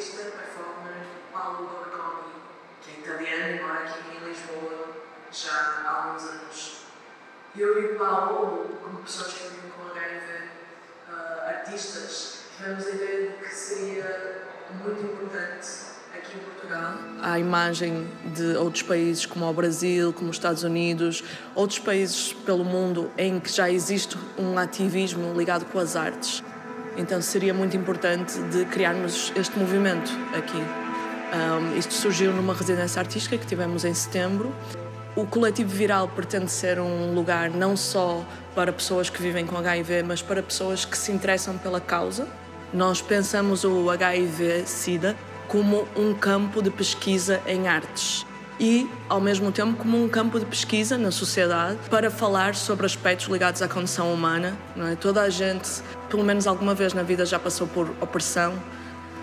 artista, performer Paulo Borgoni, que é italiano e mora aqui em Lisboa já há alguns anos. Eu e o Paulo, como pessoas que vivem com HIV, uh, artistas, tivemos a ideia de que seria muito importante aqui em Portugal. À imagem de outros países como o Brasil, como os Estados Unidos, outros países pelo mundo em que já existe um ativismo ligado com as artes. Então seria muito importante de criarmos este movimento aqui. Um, isto surgiu numa residência artística que tivemos em setembro. O coletivo Viral pretende ser um lugar não só para pessoas que vivem com HIV, mas para pessoas que se interessam pela causa. Nós pensamos o HIV-Sida como um campo de pesquisa em artes e, ao mesmo tempo, como um campo de pesquisa na sociedade para falar sobre aspectos ligados à condição humana. É? Toda a gente, pelo menos alguma vez na vida, já passou por opressão,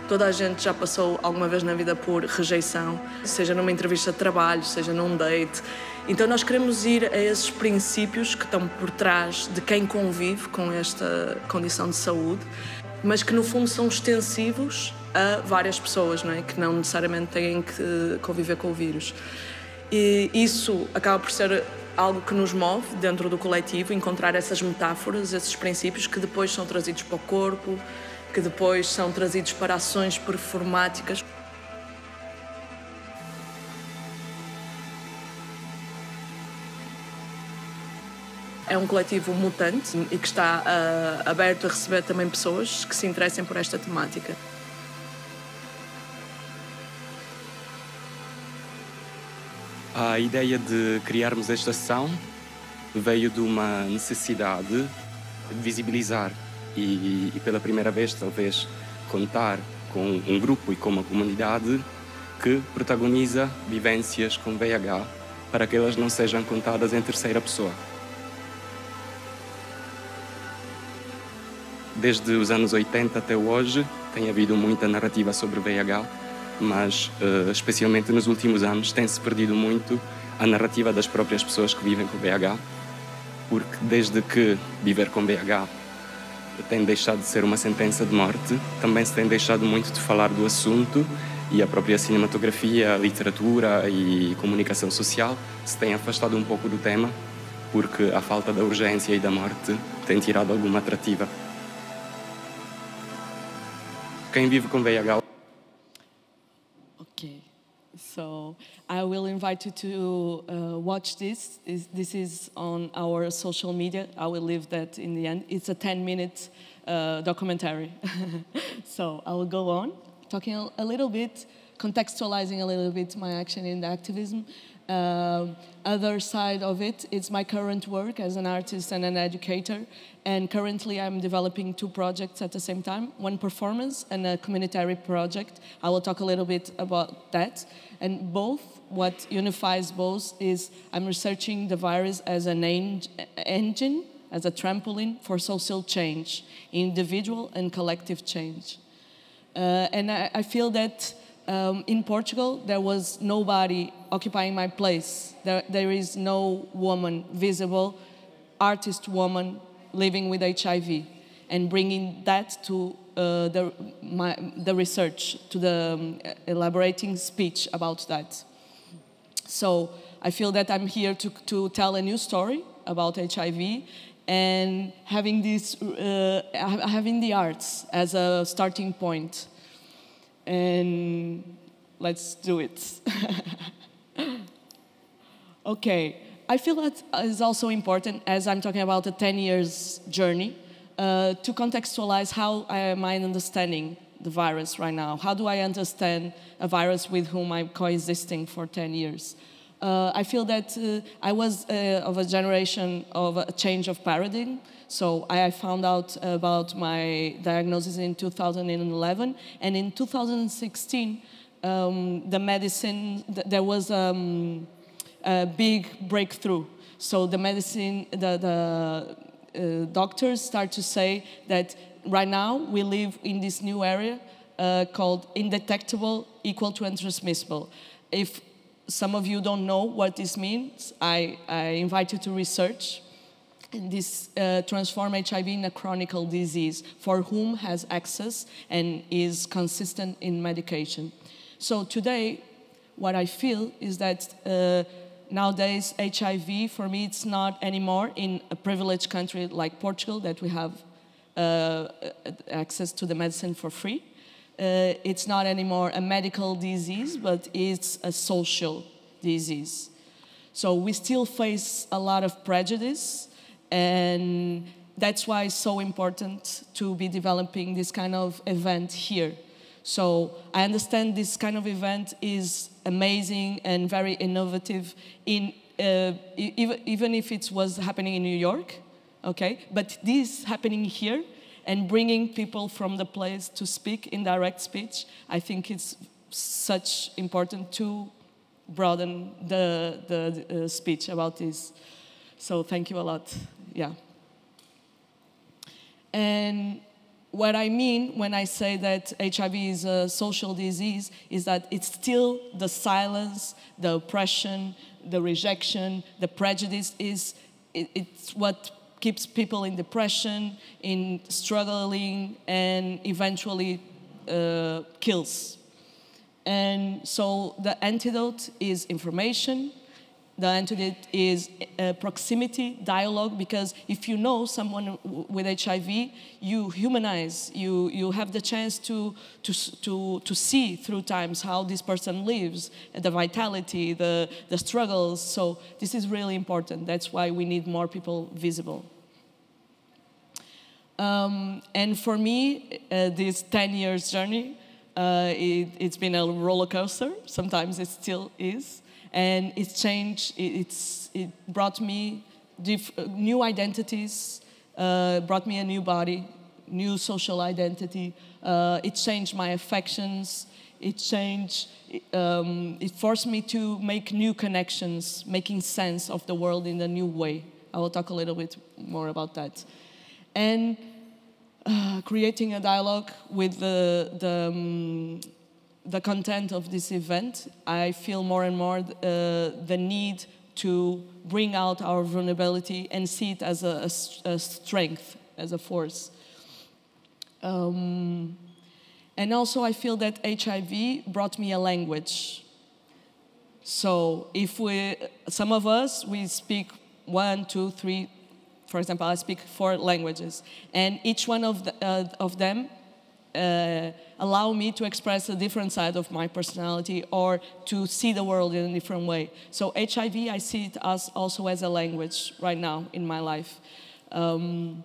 toda a gente já passou alguma vez na vida por rejeição, seja numa entrevista de trabalho, seja num date. Então, nós queremos ir a esses princípios que estão por trás de quem convive com esta condição de saúde, mas que no fundo são extensivos a várias pessoas, não é? que não necessariamente têm que conviver com o vírus. E isso acaba por ser algo que nos move dentro do coletivo, encontrar essas metáforas, esses princípios que depois são trazidos para o corpo, que depois são trazidos para ações performáticas. É um coletivo mutante e que está uh, aberto a receber também pessoas que se interessem por esta temática. A ideia de criarmos esta sessão veio de uma necessidade de visibilizar e, e, pela primeira vez, talvez, contar com um grupo e com uma comunidade que protagoniza vivências com VIH para que elas não sejam contadas em terceira pessoa. Desde os anos 80 até hoje, tem havido muita narrativa sobre VIH mas uh, especialmente nos últimos anos tem-se perdido muito a narrativa das próprias pessoas que vivem com VIH, porque desde que viver com VIH tem deixado de ser uma sentença de morte, também se tem deixado muito de falar do assunto e a própria cinematografia, a literatura e comunicação social se tem afastado um pouco do tema, porque a falta da urgência e da morte tem tirado alguma atrativa. Quem vive com VIH So I will invite you to uh, watch this. This is on our social media. I will leave that in the end. It's a 10 minute uh, documentary. so I will go on talking a little bit, contextualizing a little bit my action in the activism. Uh, other side of it, it's my current work as an artist and an educator. And currently, I'm developing two projects at the same time one performance and a community project. I will talk a little bit about that. And both, what unifies both is I'm researching the virus as an engine, as a trampoline for social change, individual and collective change. Uh, and I, I, feel that um, in Portugal, there was nobody occupying my place. There, there is no woman visible, artist woman living with HIV, and bringing that to uh, the, my, the research, to the um, elaborating speech about that. So I feel that I'm here to, to tell a new story about HIV and having, this, uh, having the arts as a starting point. And let's do it. okay, I feel that is also important as I'm talking about a 10 years journey uh, to contextualize how am I understanding the virus right now? How do I understand a virus with whom I'm coexisting for 10 years? Uh, I feel that uh, I was uh, of a generation of a change of paradigm. So I found out about my diagnosis in 2011, and in 2016, um, the medicine th there was um, a big breakthrough. So the medicine, the, the uh, doctors start to say that right now we live in this new area uh, called indetectable equal to untransmissible. If some of you don't know what this means, I, I invite you to research. and this uh, transform HIV in a chronic disease for whom has access and is consistent in medication. So today, what I feel is that uh, nowadays HIV, for me, it's not anymore in a privileged country like Portugal that we have uh, access to the medicine for free. Uh, it's not anymore a medical disease, but it's a social disease. So we still face a lot of prejudice and that's why it's so important to be developing this kind of event here. So I understand this kind of event is amazing and very innovative in uh, even, even if it was happening in New York, okay? But this happening here and bringing people from the place to speak in direct speech, I think it's such important to broaden the, the uh, speech about this. So thank you a lot yeah. And what I mean when I say that HIV is a social disease is that it's still the silence, the oppression, the rejection, the prejudice is it, it's what keeps people in depression, in struggling, and eventually uh, kills. And so the antidote is information, the antidote is uh, proximity, dialogue, because if you know someone with HIV, you humanize, you, you have the chance to, to, to, to see through times how this person lives, the vitality, the, the struggles. So this is really important. That's why we need more people visible. Um, and for me, uh, this 10 years journey, uh, it, has been a roller coaster. Sometimes it still is and it's changed. It's, it brought me new identities, uh, brought me a new body, new social identity. Uh, it changed my affections. It changed. Um, it forced me to make new connections, making sense of the world in a new way. I will talk a little bit more about that, and uh, creating a dialogue with the the. Um, the content of this event, I feel more and more uh, the need to bring out our vulnerability and see it as a, a, a strength, as a force. Um, and also, I feel that HIV brought me a language. So, if we, some of us, we speak one, two, three, for example, I speak four languages, and each one of, the, uh, of them uh, allow me to express a different side of my personality or to see the world in a different way. So HIV, I see it as also as a language right now in my life. Um,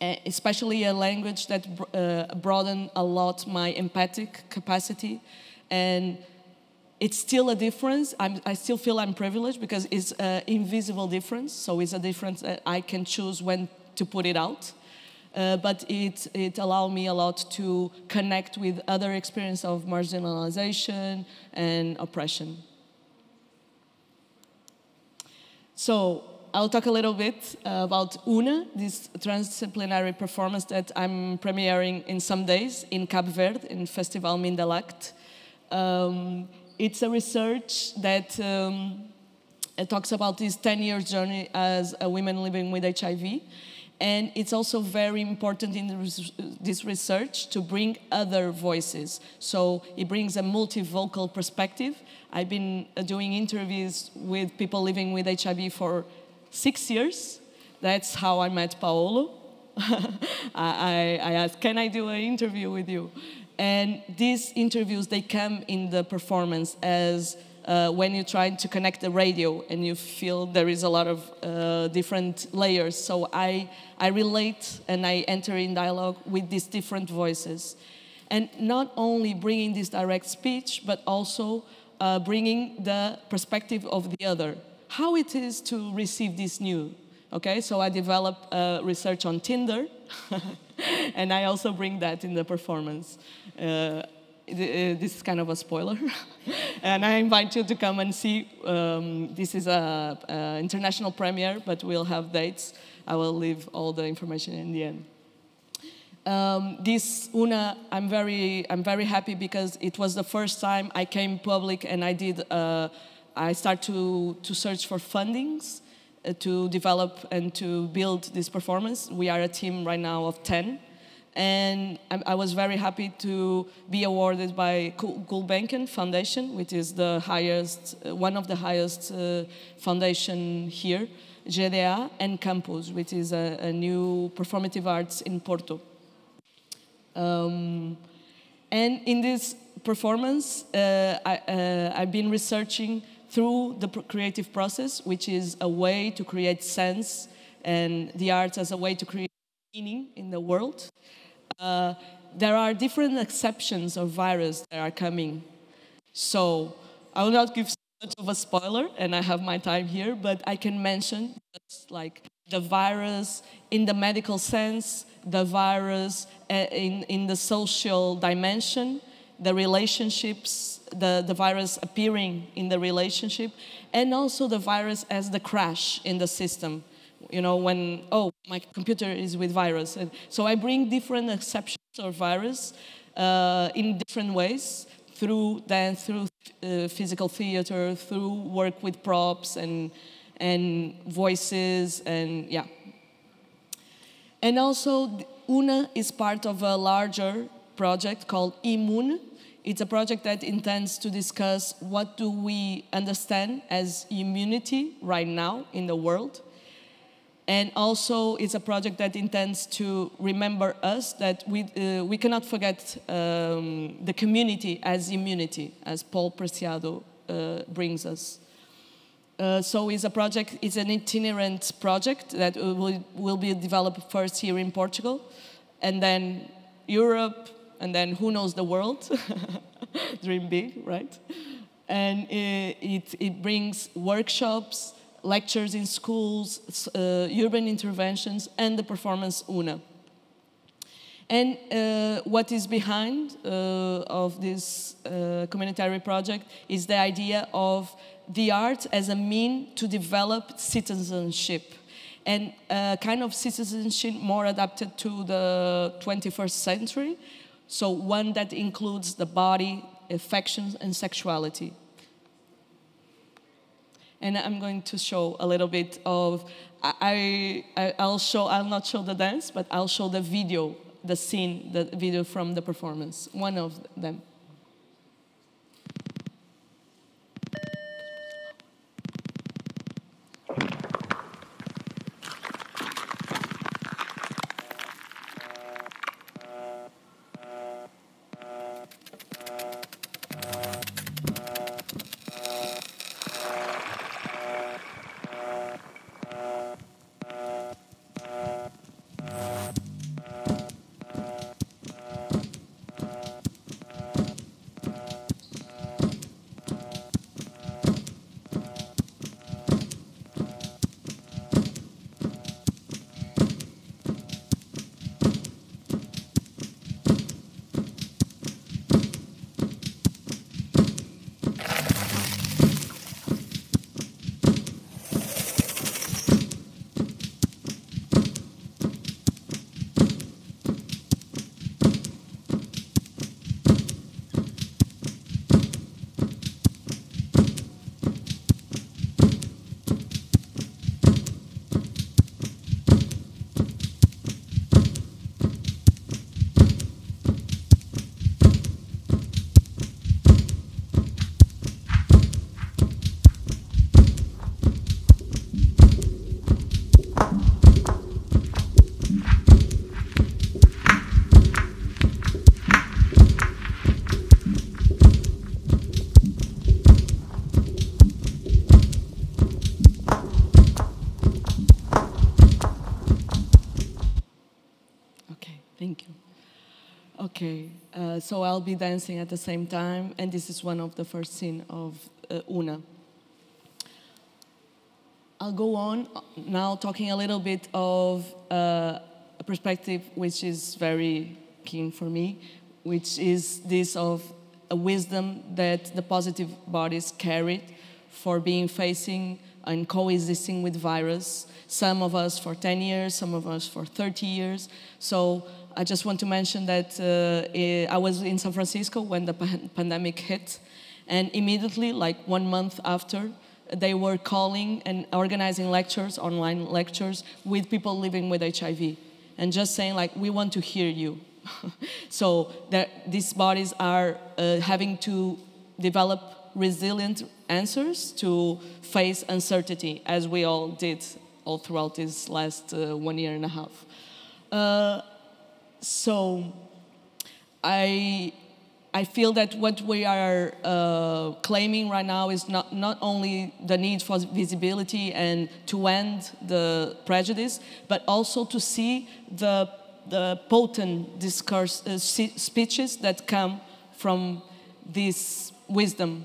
especially a language that uh, broadened a lot my empathic capacity and it's still a difference. I'm, i still feel I'm privileged because it's an invisible difference. So it's a difference that I can choose when to put it out uh, but it, it allowed me a lot to connect with other experience of marginalization and oppression. So I'll talk a little bit about UNA, this transdisciplinary performance that I'm premiering in some days in Cabo Verde, in Festival Mindelact. Um, it's a research that um, talks about this 10 year journey as a woman living with HIV. And it's also very important in this research to bring other voices. So it brings a multivocal perspective. I've been uh, doing interviews with people living with HIV for six years. That's how I met Paolo. I, I asked, can I do an interview with you? And these interviews, they come in the performance as uh, when you try to connect the radio and you feel there is a lot of uh, different layers. So I, I relate and I enter in dialogue with these different voices. And not only bringing this direct speech, but also uh, bringing the perspective of the other. How it is to receive this new. Okay, so I develop uh, research on Tinder, and I also bring that in the performance. Uh, this is kind of a spoiler. and I invite you to come and see. Um, this is a, a, international premiere, but we'll have dates. I will leave all the information in the end. Um, this UNA, I'm very, I'm very happy because it was the first time I came public and I did. Uh, I start to to search for fundings uh, to develop and to build this performance. We are a team right now of 10. And I, was very happy to be awarded by Gulbenkian Foundation, which is the highest, uh, one of the highest uh, foundation here, GDA, and Campus, which is a, a new performative arts in Porto. Um, and in this performance, uh, I, uh, been researching through the creative process, which is a way to create sense and the arts as a way to create meaning in the world. Uh, there are different exceptions of virus that are coming. So I will not give much of a spoiler, and I have my time here, but I can mention like the virus in the medical sense, the virus uh, in, in the social dimension, the relationships, the, the virus appearing in the relationship, and also the virus as the crash in the system. You know, when, oh, my computer is with virus. And so I bring different exceptions of virus uh, in different ways through then through uh, physical theater, through work with props and, and voices, and yeah. And also, UNA is part of a larger project called Immune. It's a project that intends to discuss what do we understand as immunity right now in the world. And also, it's a project that intends to remember us that we, uh, we cannot forget um, the community as immunity, as Paul Preciado uh, brings us. Uh, so it's a project, it's an itinerant project that will, will be developed first here in Portugal, and then Europe, and then who knows the world. Dream big, right? And it, it, it, brings workshops, lectures in schools, uh, urban interventions, and the performance UNA. And uh, what is behind uh, of this uh, communitary project is the idea of the art as a mean to develop citizenship and a kind of citizenship more adapted to the 21st century so one that includes the body, affections, and sexuality. And I'm going to show a little bit of, I, I, I'll show, I'll not show the dance, but I'll show the video, the scene, the video from the performance, one of them. So I'll be dancing at the same time, and this is one of the first scene of uh, Una. I'll go on now talking a little bit of uh, a perspective which is very keen for me, which is this of a wisdom that the positive bodies carried for being facing and coexisting with virus. Some of us for 10 years, some of us for 30 years. So I just want to mention that uh, I was in San Francisco when the pandemic hit, and immediately, like one month after, they were calling and organizing lectures, online lectures, with people living with HIV, and just saying like, we want to hear you. so that these bodies are uh, having to develop resilient answers to face uncertainty, as we all did all throughout this last uh, one year and a half. Uh, so I, I feel that what we are uh, claiming right now is not, not only the need for visibility and to end the prejudice, but also to see the, the potent discourse, uh, speeches that come from this wisdom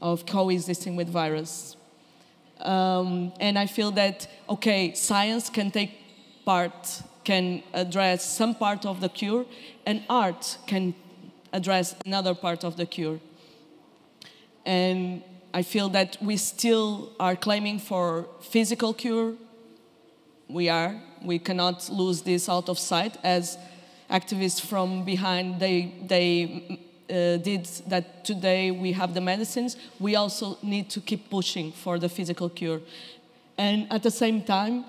of coexisting with virus. Um, and I feel that, okay, science can take part, can address some part of the cure, and art can address another part of the cure. And I feel that we still are claiming for physical cure. We are. We cannot lose this out of sight as activists from behind, they, they uh, did that today we have the medicines, we also need to keep pushing for the physical cure. And at the same time,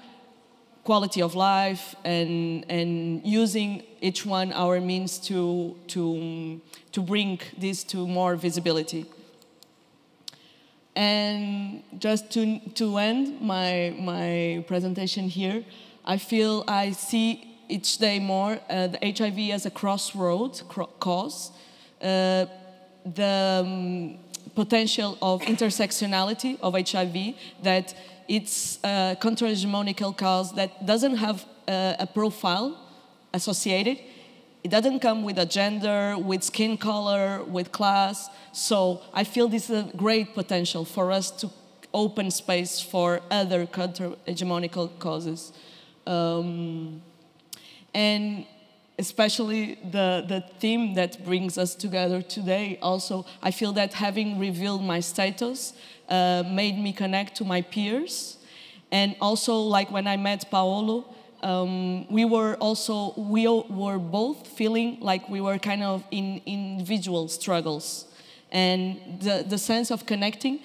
quality of life and, and using each one our means to, to, to bring this to more visibility. And just to, to end my, my presentation here, I feel I see each day more uh, the HIV as a crossroad cause uh, the um, potential of intersectionality of HIV, that it's a counter-hegemonical cause that doesn't have a, a profile associated. It doesn't come with a gender, with skin color, with class. So I feel this is a great potential for us to open space for other counter-hegemonical causes. Um, and especially the, the theme that brings us together today. Also, I feel that having revealed my status uh, made me connect to my peers. And also, like when I met Paolo, um, we were also, we were both feeling like we were kind of in individual struggles. And the, the sense of connecting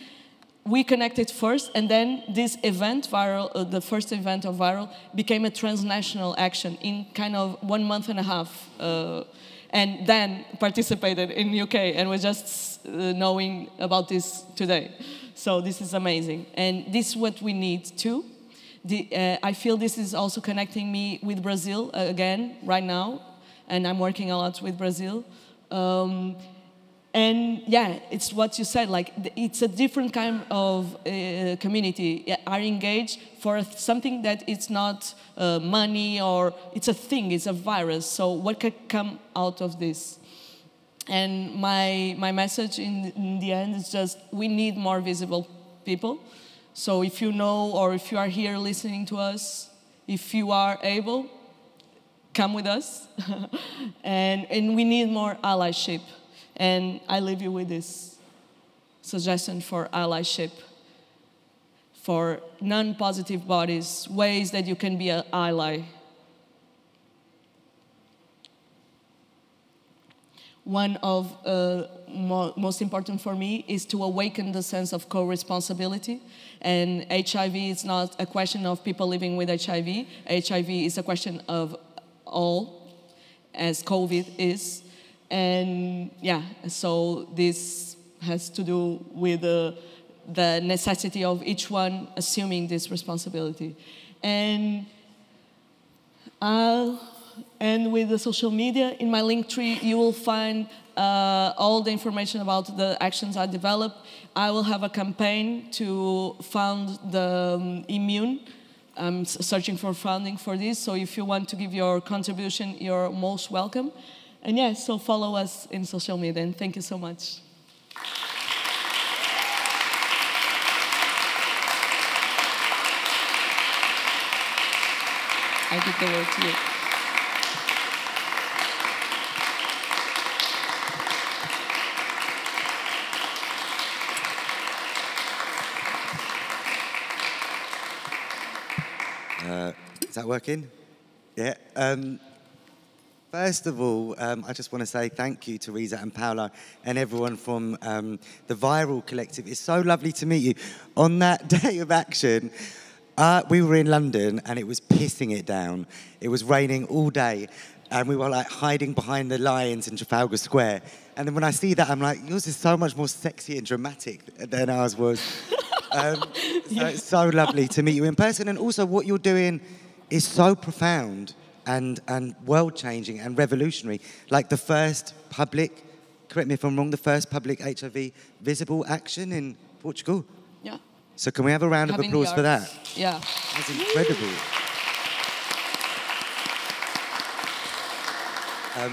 we connected first, and then this event, viral, uh, the first event of viral, became a transnational action in kind of one month and a half, uh, and then participated in the UK, and we're just uh, knowing about this today. So this is amazing, and this is what we need too. The, uh, I feel this is also connecting me with Brazil uh, again right now, and I'm working a lot with Brazil. Um, and yeah, it's what you said, like it's a different kind of uh, community are engaged for something that it's not uh, money or it's a thing, it's a virus. So what could come out of this? And my, my message in, in the end is just we need more visible people. So if you know or if you are here listening to us, if you are able, come with us. and, and we need more allyship. And I leave you with this suggestion for allyship, for non positive bodies, ways that you can be an ally. One of uh, mo most important for me is to awaken the sense of co-responsibility. And HIV is not a question of people living with HIV. HIV is a question of all, as COVID is. And yeah, so this has to do with the, the necessity of each one assuming this responsibility. And I'll end with the social media. In my link tree, you will find uh, all the information about the actions I develop. I will have a campaign to fund the um, immune. I'm searching for funding for this, so if you want to give your contribution, you're most welcome. And yeah, so follow us in social media, and thank you so much. I give the word to you. Uh, is that working? Yeah. Um, First of all, um, I just want to say thank you, Teresa and Paolo, and everyone from um, the Viral Collective. It's so lovely to meet you. On that day of action, uh, we were in London and it was pissing it down. It was raining all day, and we were like hiding behind the lions in Trafalgar Square. And then when I see that, I'm like, yours is so much more sexy and dramatic than ours was. Um, so it's so lovely to meet you in person, and also what you're doing is so profound and, and world changing and revolutionary. Like the first public, correct me if I'm wrong, the first public HIV visible action in Portugal. Yeah. So can we have a round of applause for that? Yeah. That's incredible. Um,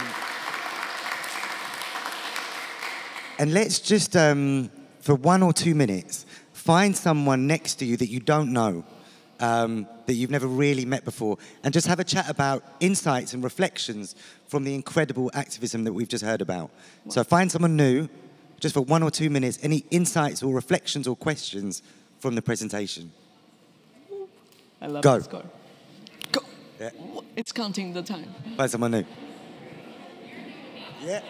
and let's just, um, for one or two minutes, find someone next to you that you don't know, um, that you've never really met before, and just have a chat about insights and reflections from the incredible activism that we've just heard about. So find someone new, just for one or two minutes, any insights or reflections or questions from the presentation. I love Go. the score. Go. Yeah. It's counting the time. Find someone new. Yeah.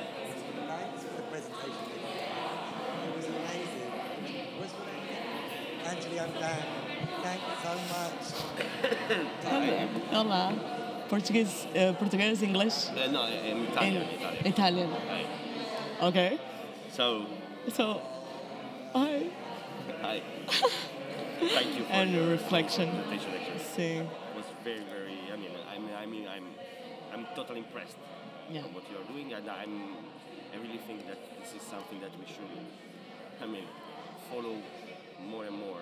Thanks for the presentation. It was amazing. What's your name again? Angeli, I'm Dan. Thanks so much. Olá. Português, uh, português, English? Uh, no, in Italian. In- Italian. Italian. Hi. Okay. So, So, hi. hi. Thank you for And your reflection. presentation. See. it was very, very. I mean, I mean, I mean, I'm, I'm totally impressed Yeah. with what you are doing, and I'm, I really think that this is something that we should, I mean, follow more and more.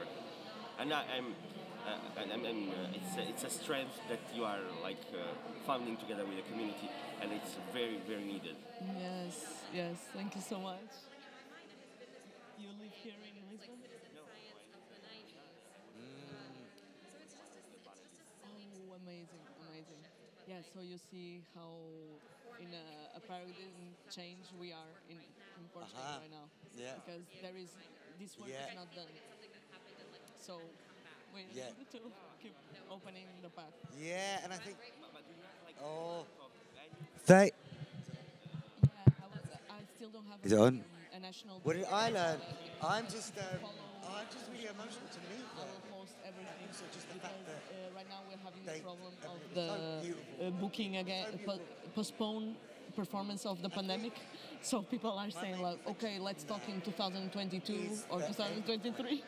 And I, I'm, uh, and, and, and uh, it's a, it's a strength that you are like uh, founding together with the community, and it's very, very needed. Yes, yes. Thank you so much. You live here in Lisbon? Oh, amazing, amazing. Yeah, so you see how in a, a paradigm change we are in, in Portugal Uh-huh. right now. Yeah. Because there is, this work Yeah. is not done. So we Yeah. need to keep opening the path. Yeah, and I think. Oh. Yeah, They, I, was, I still don't have Is it on? a national. what did I learn? I'm just, um, I'm just really emotional to meet I'll post everything Also just the because fact that uh, right now we're having the problem of everything's the so uh, booking again, po- postpone performance of the pandemic. So people are saying like, okay, let's talk in 2022 or 2023.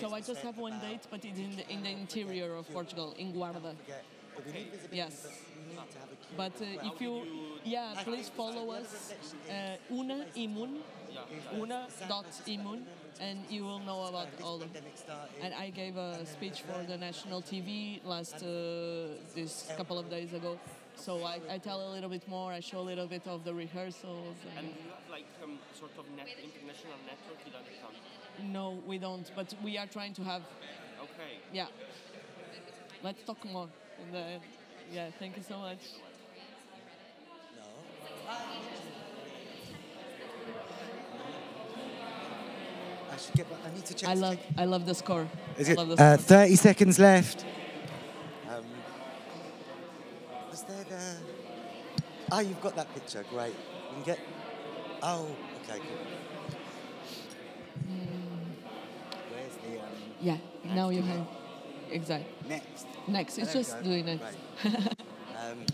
So I just have one date, but it's in the, in the interior of Portugal, in Guarda. Forget. But we need visibility, Yes. but we need to have a key. But uh, if you, yeah, please follow us, uh, Una Imun, una.imun, and you will know about all of. And I gave a speech for the national TV last uh, this couple of days ago. So I, I tell a little bit more. I show a little bit of the rehearsals. And And you have like um, sort of net, international network in other countries. no, we don't. But we are trying to have. Okay. Yeah. Let's talk more. And, uh, yeah. Thank you so much. I should get. I need to check. I love check- I love the score. Is I it love the uh, score. 30 seconds left? Um, there. Oh, you've got that picture. Great. You can get. Oh, okay, cool. Where's the. Um, Yeah. Now you have. Exactly. next? Next. It's There just doing it. Right. um,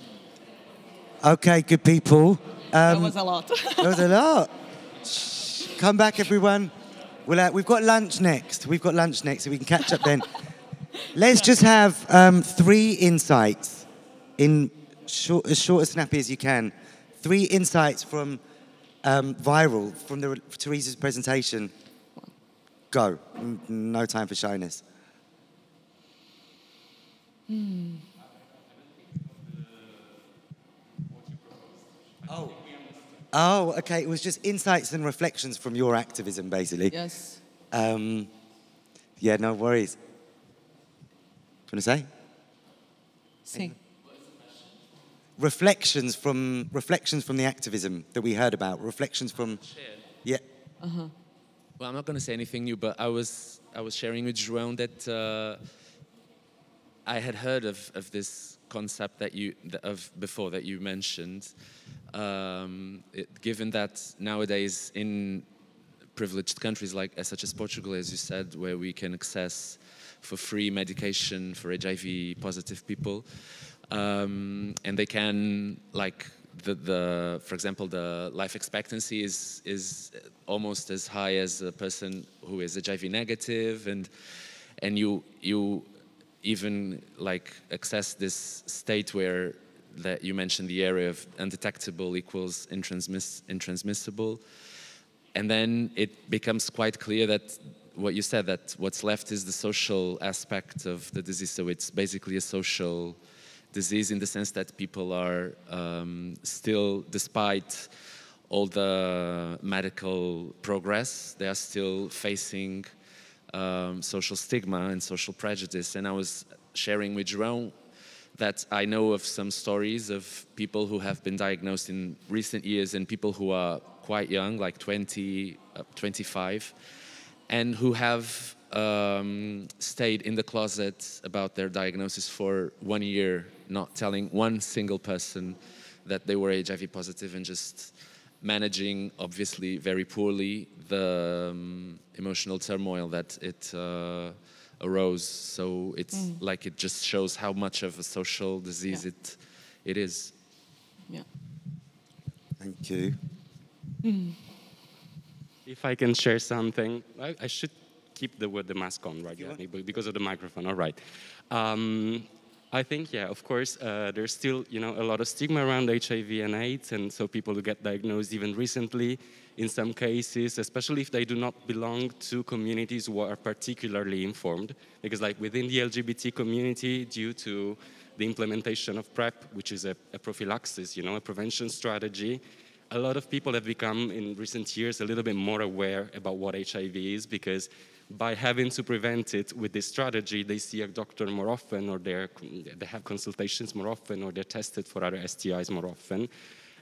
okay, good people. That Um, was a lot. That was a lot. Shh. Come back, everyone. Well, uh, we've got lunch next. We've got lunch next, so we can catch up then. Let's just have um, three insights in short, as short as snappy as you can. Three insights from um, viral from the Teresa's presentation. Go. No time for shyness. Oh. Oh, okay. It was just insights and reflections from your activism, basically. yes. Um, yeah, no worries. Do you want to say? See. Reflections from reflections from the activism that we heard about. Reflections from. Yeah. Uh-huh. Well, I'm not going to say anything new, but I was I was sharing with João that uh, I had heard of, of this concept that you of before that you mentioned. Um, it, given that nowadays in privileged countries like such as Portugal, as you said, where we can access for free medication for HIV positive people, um, and they can like the, the for example the life expectancy is is almost as high as a person who is HIV negative. And and you you even like access this state where that you mentioned the area of undetectable equals intransmiss, intransmissible. And then it becomes quite clear that what you said that what's left is the social aspect of the disease. So it's basically a social disease in the sense that people are um, still despite all the medical progress they are still facing um, social stigma and social prejudice. And i was sharing with jerome that i know of some stories of people who have been diagnosed in recent years and people who are quite young, like 20, uh, 25, and who have um, stayed in the closet about their diagnosis for one year, not telling one single person that they were HIV positive and just managing, obviously, very poorly the um, emotional turmoil that it uh, arose. So it's mm. like it just shows how much of a social disease yeah. it it is. Yeah. Thank you. Mm. If I can share something, I, I should keep the, the mask on, right? Yeah, because of the microphone. All right. Um, I think, yeah, of course, uh, there's still, you know, a lot of stigma around HIV and AIDS, and so people who get diagnosed even recently, in some cases, especially if they do not belong to communities who are particularly informed, because like within the LGBT community, due to the implementation of PrEP, which is a, a prophylaxis, you know, a prevention strategy, a lot of people have become in recent years a little bit more aware about what HIV is because by having to prevent it with this strategy, they see a doctor more often or they have consultations more often or they're tested for other STIs more often.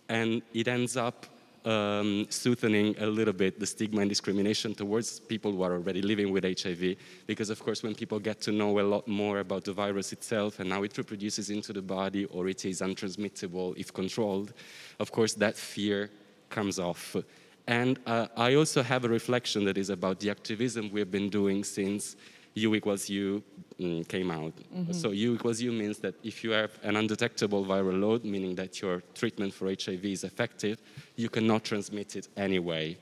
And it ends up um, soothing a little bit the stigma and discrimination towards people who are already living with HIV. Because, of course, when people get to know a lot more about the virus itself and how it reproduces into the body or it is untransmittable if controlled, of course, that fear comes off. And uh, I also have a reflection that is about the activism we've been doing since U equals U mm, came out. Mm-hmm. So U equals U means that if you have an undetectable viral load, meaning that your treatment for HIV is effective, you cannot transmit it anyway.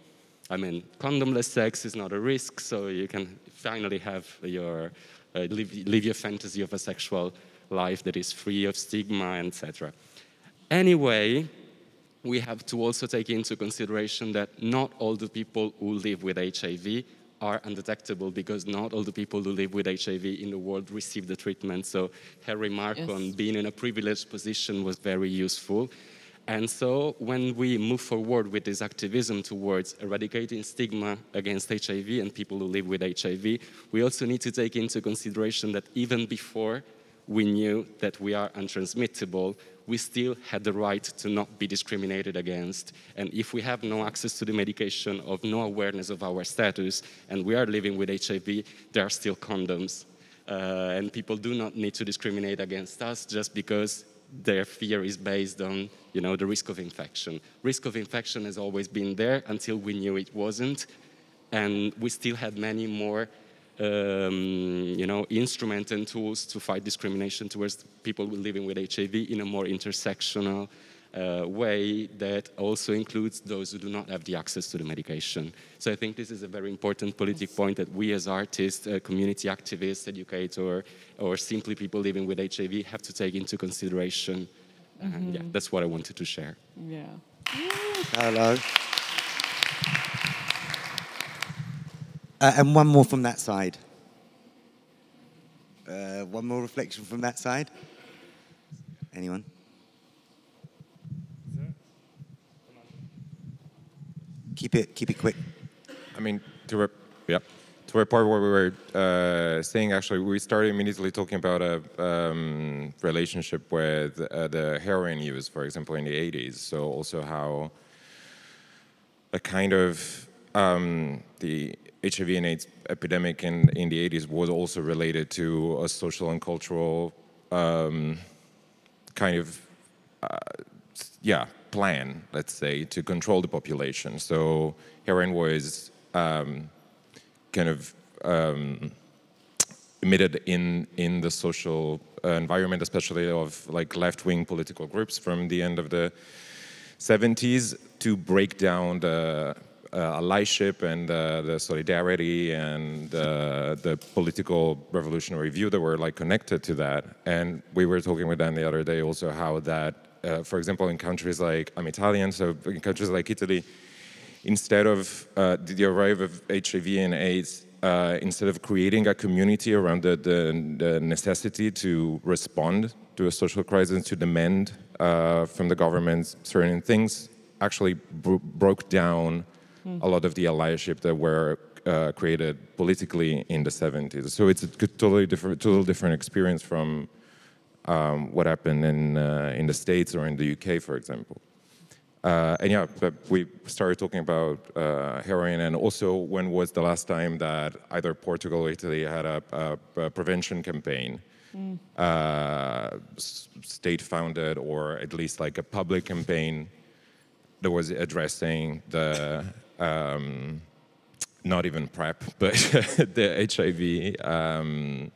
I mean, condomless sex is not a risk, so you can finally have your uh, live, live your fantasy of a sexual life that is free of stigma, etc. Anyway, we have to also take into consideration that not all the people who live with HIV are undetectable because not all the people who live with HIV in the world receive the treatment. So her remark yes. on being in a privileged position was very useful. And so when we move forward with this activism towards eradicating stigma against HIV and people who live with HIV, we also need to take into consideration that even before we knew that we are untransmittable, we still had the right to not be discriminated against. And if we have no access to the medication, of no awareness of our status, and we are living with HIV, there are still condoms. Uh, and people do not need to discriminate against us just because their fear is based on you know, the risk of infection. Risk of infection has always been there until we knew it wasn't. And we still had many more um, you know, instruments and tools to fight discrimination towards people living with HIV in a more intersectional uh, way that also includes those who do not have the access to the medication. So I think this is a very important political point that we as artists, uh, community activists, educators, or simply people living with HIV have to take into consideration. Mm-hmm. And yeah, that's what I wanted to share. Yeah. Hello. Uh, and one more from that side. Uh, one more reflection from that side. Anyone? Keep it, keep it quick. I mean, to rep- yeah, to report what we were uh, saying. Actually, we started immediately talking about a um, relationship with uh, the heroin use, for example, in the 80s. So also how a kind of um, the HIV and AIDS epidemic in, in the 80s was also related to a social and cultural um, kind of, uh, yeah, plan, let's say, to control the population. So heroin was um, kind of um, emitted in, in the social uh, environment, especially of like left-wing political groups from the end of the 70s to break down the allyship and uh, the solidarity and uh, the political revolutionary view that were like connected to that. And we were talking with Dan the other day also how that, uh, for example, in countries like I'm Italian, so in countries like Italy, instead of uh, the arrival of HIV and AIDS, uh, instead of creating a community around the, the, the, necessity to respond to a social crisis, to demand from the government certain things, actually broke down mm. a lot of the allyship that were uh, created politically in the 70s. So it's a totally different, totally different experience from um, what happened in uh, in the States or in the UK, for example. Uh, and yeah, but we started talking about uh, heroin, and also when was the last time that either Portugal or Italy had a, a, a prevention campaign, mm. Uh, state-founded or at least like a public campaign that was addressing the um, not even PrEP, but the HIV. Um,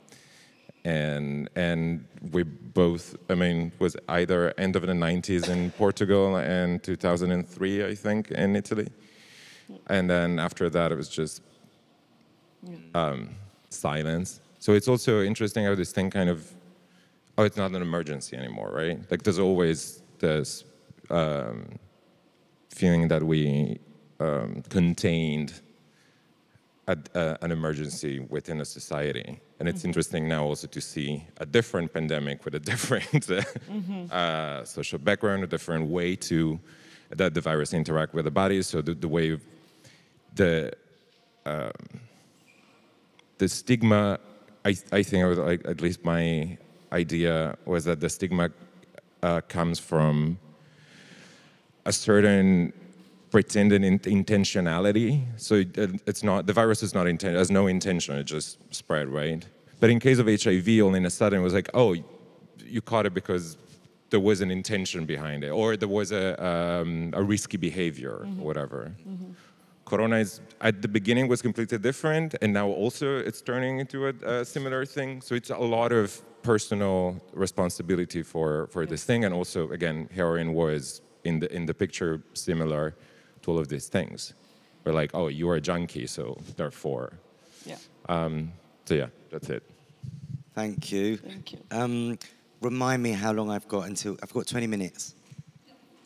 and and we both, I mean, was either end of the 90s in Portugal and 2003, I think, in Italy. And then after that, it was just um, silence. So it's also interesting how this thing kind of, oh, it's not an emergency anymore, right? Like there's always this um, feeling that we um, contained an emergency within a society. And it's mm-hmm. interesting now also to see a different pandemic with a different mm-hmm. uh, social background, a different way to that the virus interact with the body. So the, the way the um, the stigma, I, I think, was like, at least my idea was that the stigma uh, comes from a certain pretended in intentionality. So it, it's not the virus is not intent has no intention. It just spread, right? But in case of HIV, all in a sudden it was like, oh, you caught it because there was an intention behind it, or there was a, um, a risky behavior, mm-hmm. or whatever. Mm-hmm. Corona is at the beginning was completely different, and now also it's turning into a, a similar thing. So it's a lot of personal responsibility for for this thing, and also again, heroin was in the in the picture similar all of these things. We're like, oh, you're a junkie, so therefore. Yeah. Um, so yeah, that's it. Thank you. Thank you. Um, remind me how long I've got until I've got 20 minutes.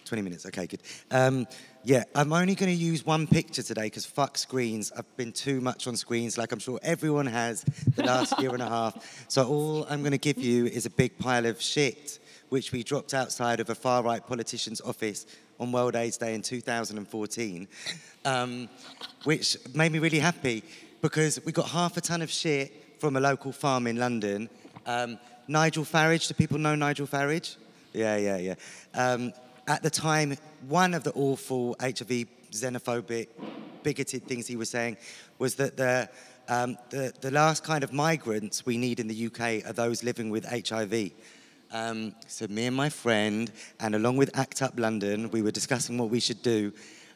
20 minutes. Okay, good. Um, yeah, I'm only going to use one picture today because fuck screens. I've been too much on screens, like I'm sure everyone has the last year and a half. So all I'm going to give you is a big pile of shit, which we dropped outside of a far right politician's office on World AIDS Day in 2014, um, which made me really happy because we got half a ton of shit from a local farm in London. Um, Nigel Farage, do people know Nigel Farage? Yeah, yeah, yeah. Um, at the time, one of the awful HIV xenophobic, bigoted things he was saying was that the, um, the, the last kind of migrants we need in the UK are those living with HIV. Um, so me and my friend, and along with ACT UP London, we were discussing what we should do.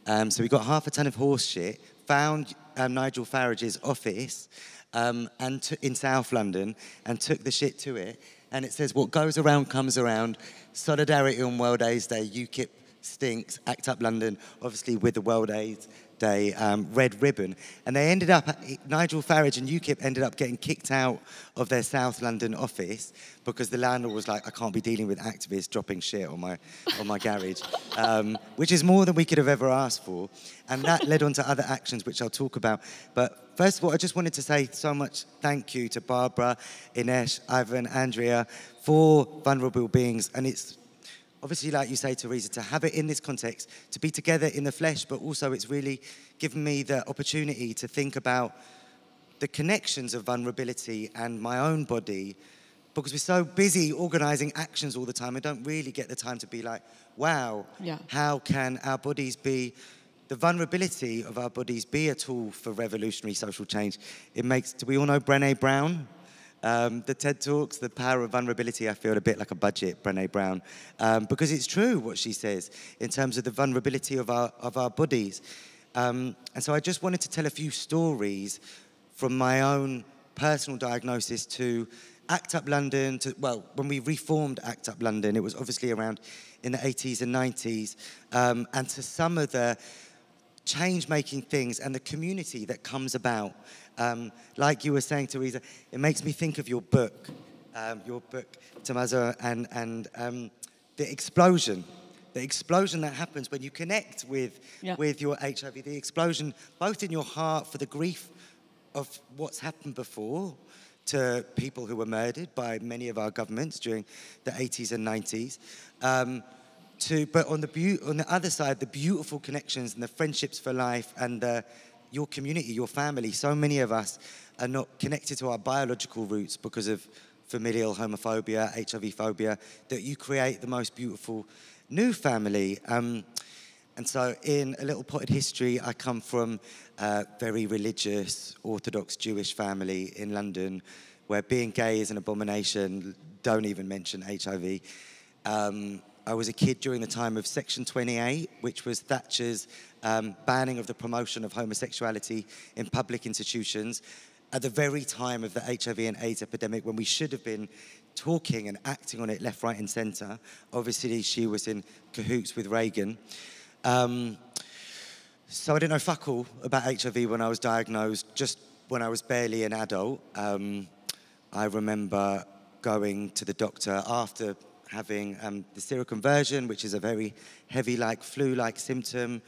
Um, so we got half a ton of horse shit, found um, Nigel Farage's office um, and t- in South London, and took the shit to it. And it says, "What goes around comes around." Solidarity on World AIDS Day. UKIP stinks. ACT UP London, obviously with the World AIDS Day um, red ribbon. And they ended up, Nigel Farage and UKIP ended up getting kicked out of their South London office because the landlord was like, I can't be dealing with activists dropping shit on my, on my garage, um, which is more than we could have ever asked for. And that led on to other actions, which I'll talk about. But first of all, I just wanted to say so much thank you to Barbara, Ines, Ivan, Andrea for Vulnerable Beings. And it's obviously, like you say, Teresa, to have it in this context, to be together in the flesh, but also it's really given me the opportunity to think about the connections of vulnerability and my own body because we're so busy organizing actions all the time, we don't really get the time to be like, wow, yeah. how can our bodies be the vulnerability of our bodies be a tool for revolutionary social change. It makes, do we all know Brene Brown? Um, the TED Talks, the power of vulnerability, I feel a bit like a budget, Brene Brown, um, because it's true what she says in terms of the vulnerability of our, of our bodies. Um, and so I just wanted to tell a few stories from my own personal diagnosis to ACT UP London, to, well, when we reformed ACT UP London, it was obviously around in the 80s and 90s, um, and to some of the change making things and the community that comes about. Um, like you were saying, Teresa, it makes me think of your book, um, your book, Tommaso, and, and um, the explosion. The explosion that happens when you connect with, Yeah. with your HIV, the explosion both in your heart for the grief of what's happened before to people who were murdered by many of our governments during the 80s and 90s. Um, to, but on the, on the other side, the beautiful connections and the friendships for life and the, your community, your family. So many of us are not connected to our biological roots because of familial homophobia, HIV phobia, that you create the most beautiful new family. Um, and so, in a little potted history, I come from a very religious, Orthodox Jewish family in London, where being gay is an abomination. Don't even mention HIV. Um, I was a kid during the time of Section 28, which was Thatcher's um, banning of the promotion of homosexuality in public institutions at the very time of the HIV and AIDS epidemic when we should have been talking and acting on it left, right, and centre. Obviously, she was in cahoots with Reagan. Um, so I didn't know fuck all about HIV when I was diagnosed, just when I was barely an adult. Um, I remember going to the doctor after having um, the seroconversion, which is a very heavy, like flu-like symptom.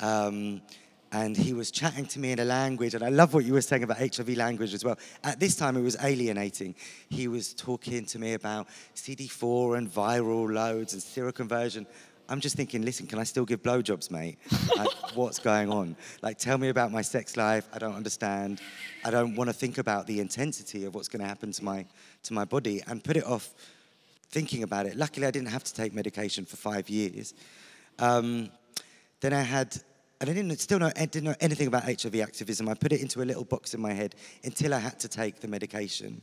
Um, and he was chatting to me in a language, and I love what you were saying about HIV language as well. At this time, it was alienating. He was talking to me about CD4 and viral loads and seroconversion. I'm just thinking, listen, can I still give blowjobs, mate? Like, what's going on? Like, tell me about my sex life. I don't understand. I don't want to think about the intensity of what's going to happen to my to my body and put it off thinking about it. Luckily, I didn't have to take medication for five years. Um, then I had, and I didn't still know, I didn't know anything about HIV activism. I put it into a little box in my head until I had to take the medication.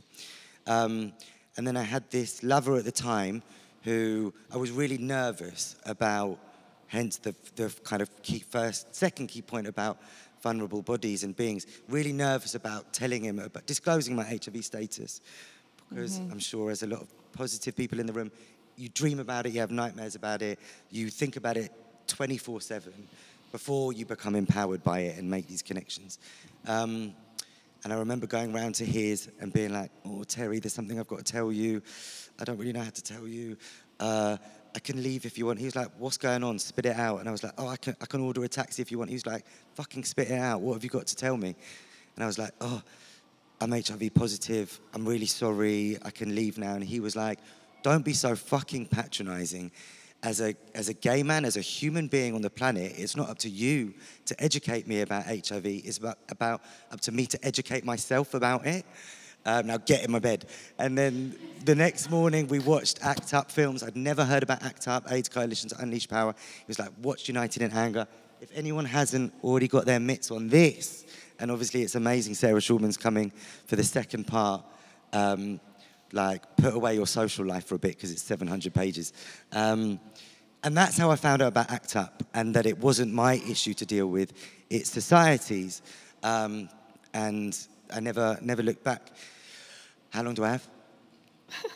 Um, and then I had this lover at the time who I was really nervous about, hence the, the kind of key first, second key point about vulnerable bodies and beings, really nervous about telling him, about disclosing my HIV status. Because I'm sure as a lot of positive people in the room, you dream about it, you have nightmares about it, you think about it 24 7 before you become empowered by it and make these connections. Um, and I remember going round to his and being like, oh, Terry, there's something I've got to tell you. I don't really know how to tell you. Uh, I can leave if you want. He was like, what's going on? Spit it out. And I was like, oh, I can, I can order a taxi if you want. He was like, fucking spit it out. What have you got to tell me? And I was like, oh, I'm HIV positive. I'm really sorry. I can leave now. And he was like, don't be so fucking patronizing. As a, as a gay man, as a human being on the planet, it's not up to you to educate me about HIV. It's about, about up to me to educate myself about it. Um, now get in my bed. And then the next morning, we watched ACT UP films. I'd never heard about ACT UP, AIDS Coalition to Unleash Power. He was like, watch United in Anger. If anyone hasn't already got their mitts on this, and obviously it's amazing Sarah Schulman's coming for the second part, um, like put away your social life for a bit because it's 700 pages. Um, and that's how I found out about ACT UP and that it wasn't my issue to deal with, it's society's. Um, and I never, never looked back. How long do I have?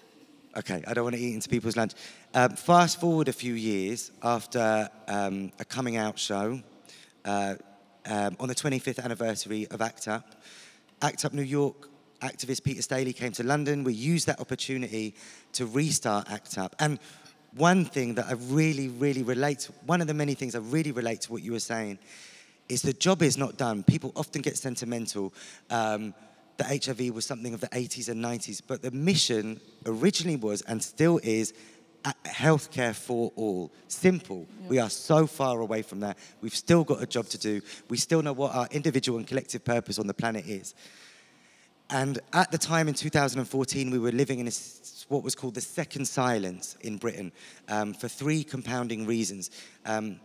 Okay, I don't want to eat into people's lunch. Um, fast forward a few years after um, a coming out show uh, um, on the 25th anniversary of ACT UP. ACT UP New York activist Peter Staley came to London. We used that opportunity to restart ACT UP. And one thing that I really, really relate to, one of the many things I really relate to what you were saying, is the job is not done. People often get sentimental. Um, that HIV was something of the 80s and 90s, but the mission originally was and still is healthcare for all. Simple. We are so far away from that. We've still got a job to do. We still know what our individual and collective purpose on the planet is. And at the time in 2014, we were living in a what was called the second silence in Britain um, for three compounding reasons. Um,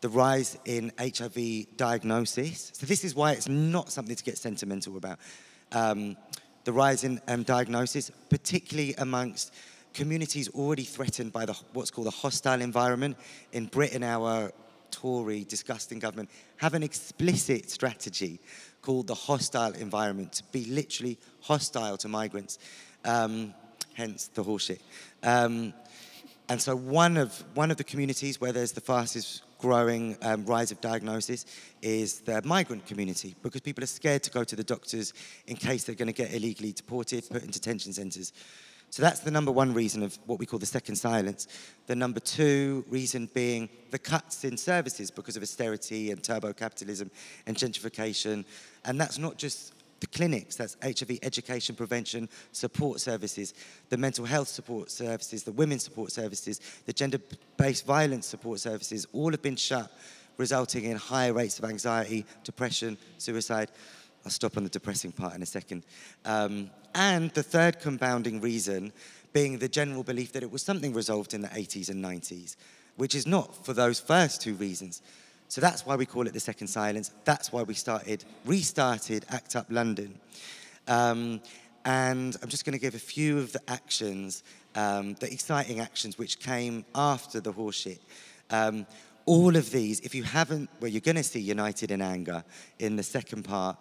the rise in HIV diagnosis. So this is why it's not something to get sentimental about. Um, the rise in um, diagnosis, particularly amongst communities already threatened by the, what's called a hostile environment. In Britain, our Tory, disgusting government have an explicit strategy called the hostile environment to be literally hostile to migrants, um, hence the horseshit. Um, and so one of, one of the communities where there's the fastest growing um, rise of diagnosis is the migrant community because people are scared to go to the doctors in case they're going to get illegally deported, put in detention centres. So that's the number one reason of what we call the second silence. The number two reason being the cuts in services because of austerity and turbo capitalism and gentrification. And that's not just the clinics, that's HIV education, prevention, support services, the mental health support services, the women's support services, the gender based violence support services, all have been shut, resulting in higher rates of anxiety, depression, suicide. I'll stop on the depressing part in a second. Um, and the third compounding reason being the general belief that it was something resolved in the 80s and 90s, which is not for those first two reasons. So that's why we call it the second silence. That's why we started, restarted ACT UP London. Um, and I'm just going to give a few of the actions, um, the exciting actions which came after the horseshit. Um, all of these, if you haven't, well, you're going to see United in Anger in the second part.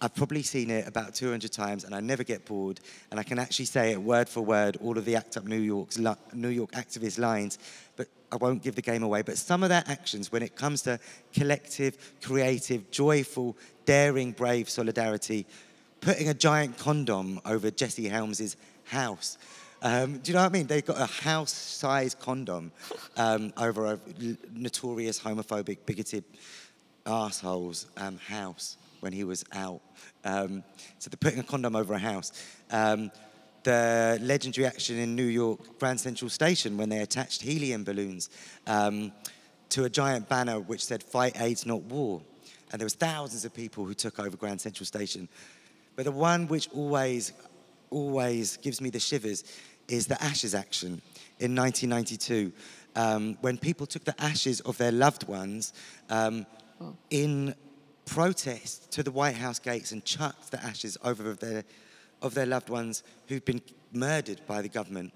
I've probably seen it about 200 times and I never get bored. And I can actually say it word for word, all of the ACT UP New, York's, New York activist lines, but I won't give the game away. But some of their actions, when it comes to collective, creative, joyful, daring, brave solidarity, putting a giant condom over Jesse Helms's house. Um, do you know what I mean? They've got a house-sized condom um, over a notorious homophobic, bigoted asshole's um, house when he was out. Um, so they're putting a condom over a house. Um, the legendary action in New York Grand Central Station when they attached helium balloons um, to a giant banner which said "Fight AIDS, not war," and there was thousands of people who took over Grand Central Station. But the one which always, always gives me the shivers is the Ashes action in 1992, um, when people took the ashes of their loved ones um, oh. in protest to the White House gates and chucked the ashes over of their, of their loved ones who'd been murdered by the government.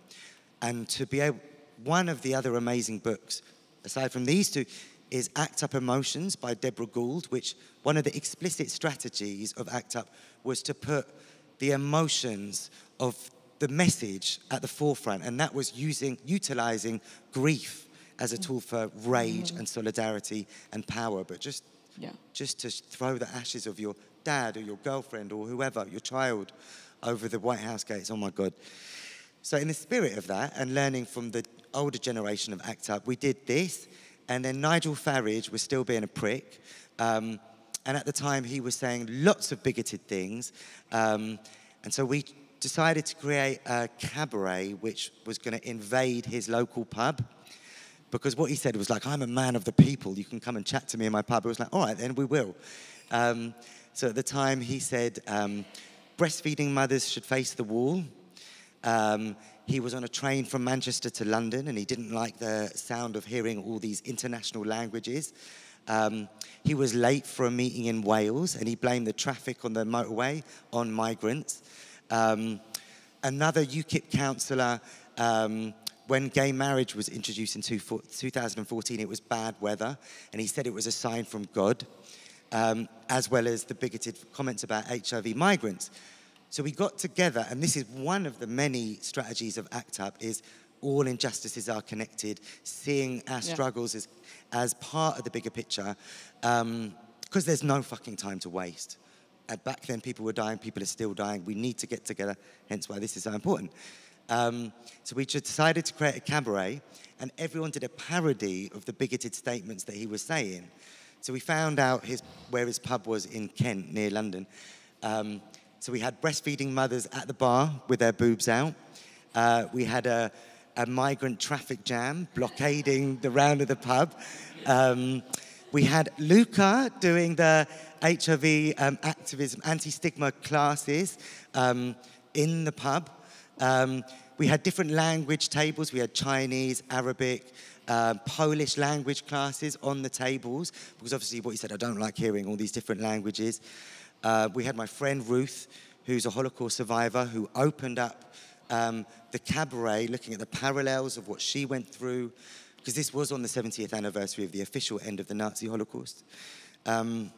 And to be able, one of the other amazing books, aside from these two, is ACT UP Emotions by Deborah Gould, which one of the explicit strategies of ACT UP was to put the emotions of the message at the forefront, and that was using, utilizing grief as a tool for rage mm. and solidarity and power, but just yeah. Just to throw the ashes of your dad or your girlfriend or whoever, your child, over the White House gates. Oh my God. So, in the spirit of that and learning from the older generation of ACT UP, we did this. And then Nigel Farage was still being a prick. Um, and at the time, he was saying lots of bigoted things. Um, and so we decided to create a cabaret which was going to invade his local pub because what he said was like, I'm a man of the people. You can come and chat to me in my pub. It was like, all right, then we will. Um, so at the time, he said, um, breastfeeding mothers should face the wall. Um, he was on a train from Manchester to London, and he didn't like the sound of hearing all these international languages. Um, he was late for a meeting in Wales, and he blamed the traffic on the motorway on migrants. Um, another UKIP councillor um, when gay marriage was introduced in 2014, it was bad weather, and he said it was a sign from God, um, as well as the bigoted comments about HIV migrants. So we got together, and this is one of the many strategies of ACT UP, is all injustices are connected, seeing our yeah. struggles as, as part of the bigger picture, because um, there's no fucking time to waste. And back then, people were dying, people are still dying. We need to get together, hence why this is so important. Um, so we decided to create a cabaret, and everyone did a parody of the bigoted statements that he was saying. So we found out his, where his pub was in Kent, near London. Um, so we had breastfeeding mothers at the bar with their boobs out. Uh, we had a, a, migrant traffic jam blockading the round of the pub. Um, we had Luca doing the HIV um, activism, anti-stigma classes um, in the pub. Um, we had different language tables. We had Chinese, Arabic, uh, Polish language classes on the tables because obviously what you said, I don't like hearing all these different languages. Uh, we had my friend Ruth, who's a Holocaust survivor, who opened up um, the cabaret, looking at the parallels of what she went through, because this was on the 70th anniversary of the official end of the Nazi Holocaust. Um,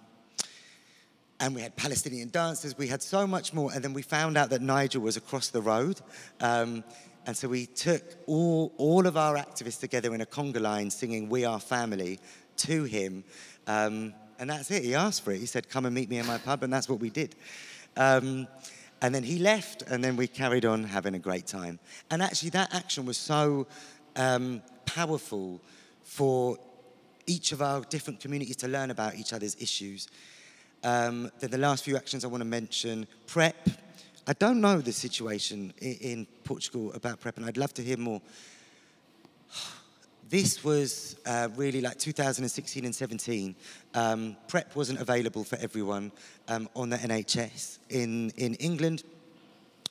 and we had Palestinian dancers, we had so much more. And then we found out that Nigel was across the road. Um, and so we took all, all of our activists together in a conga line singing We Are Family to him. Um, and that's it. He asked for it. He said, Come and meet me in my pub. And that's what we did. Um, and then he left, and then we carried on having a great time. And actually, that action was so um, powerful for each of our different communities to learn about each other's issues. Um, then the last few actions I want to mention PrEP. I don't know the situation in, in Portugal about PrEP, and I'd love to hear more. This was uh, really like 2016 and 17. Um, PrEP wasn't available for everyone um, on the NHS. In, in England,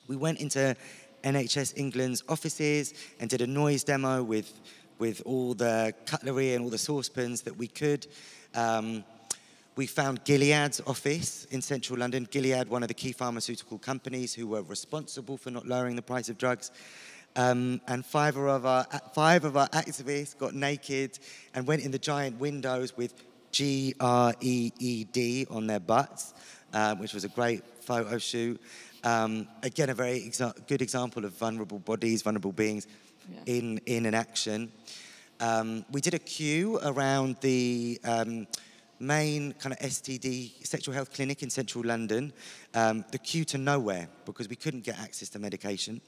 we went into NHS England's offices and did a noise demo with, with all the cutlery and all the saucepans that we could. Um, we found Gilead's office in central London. Gilead, one of the key pharmaceutical companies who were responsible for not lowering the price of drugs. Um, and five of, our, five of our activists got naked and went in the giant windows with G R E E D on their butts, uh, which was a great photo shoot. Um, again, a very exa- good example of vulnerable bodies, vulnerable beings yeah. in, in an action. Um, we did a queue around the um, main kind of STD sexual health clinic in central London, um, the queue to nowhere because we couldn't get access to medication.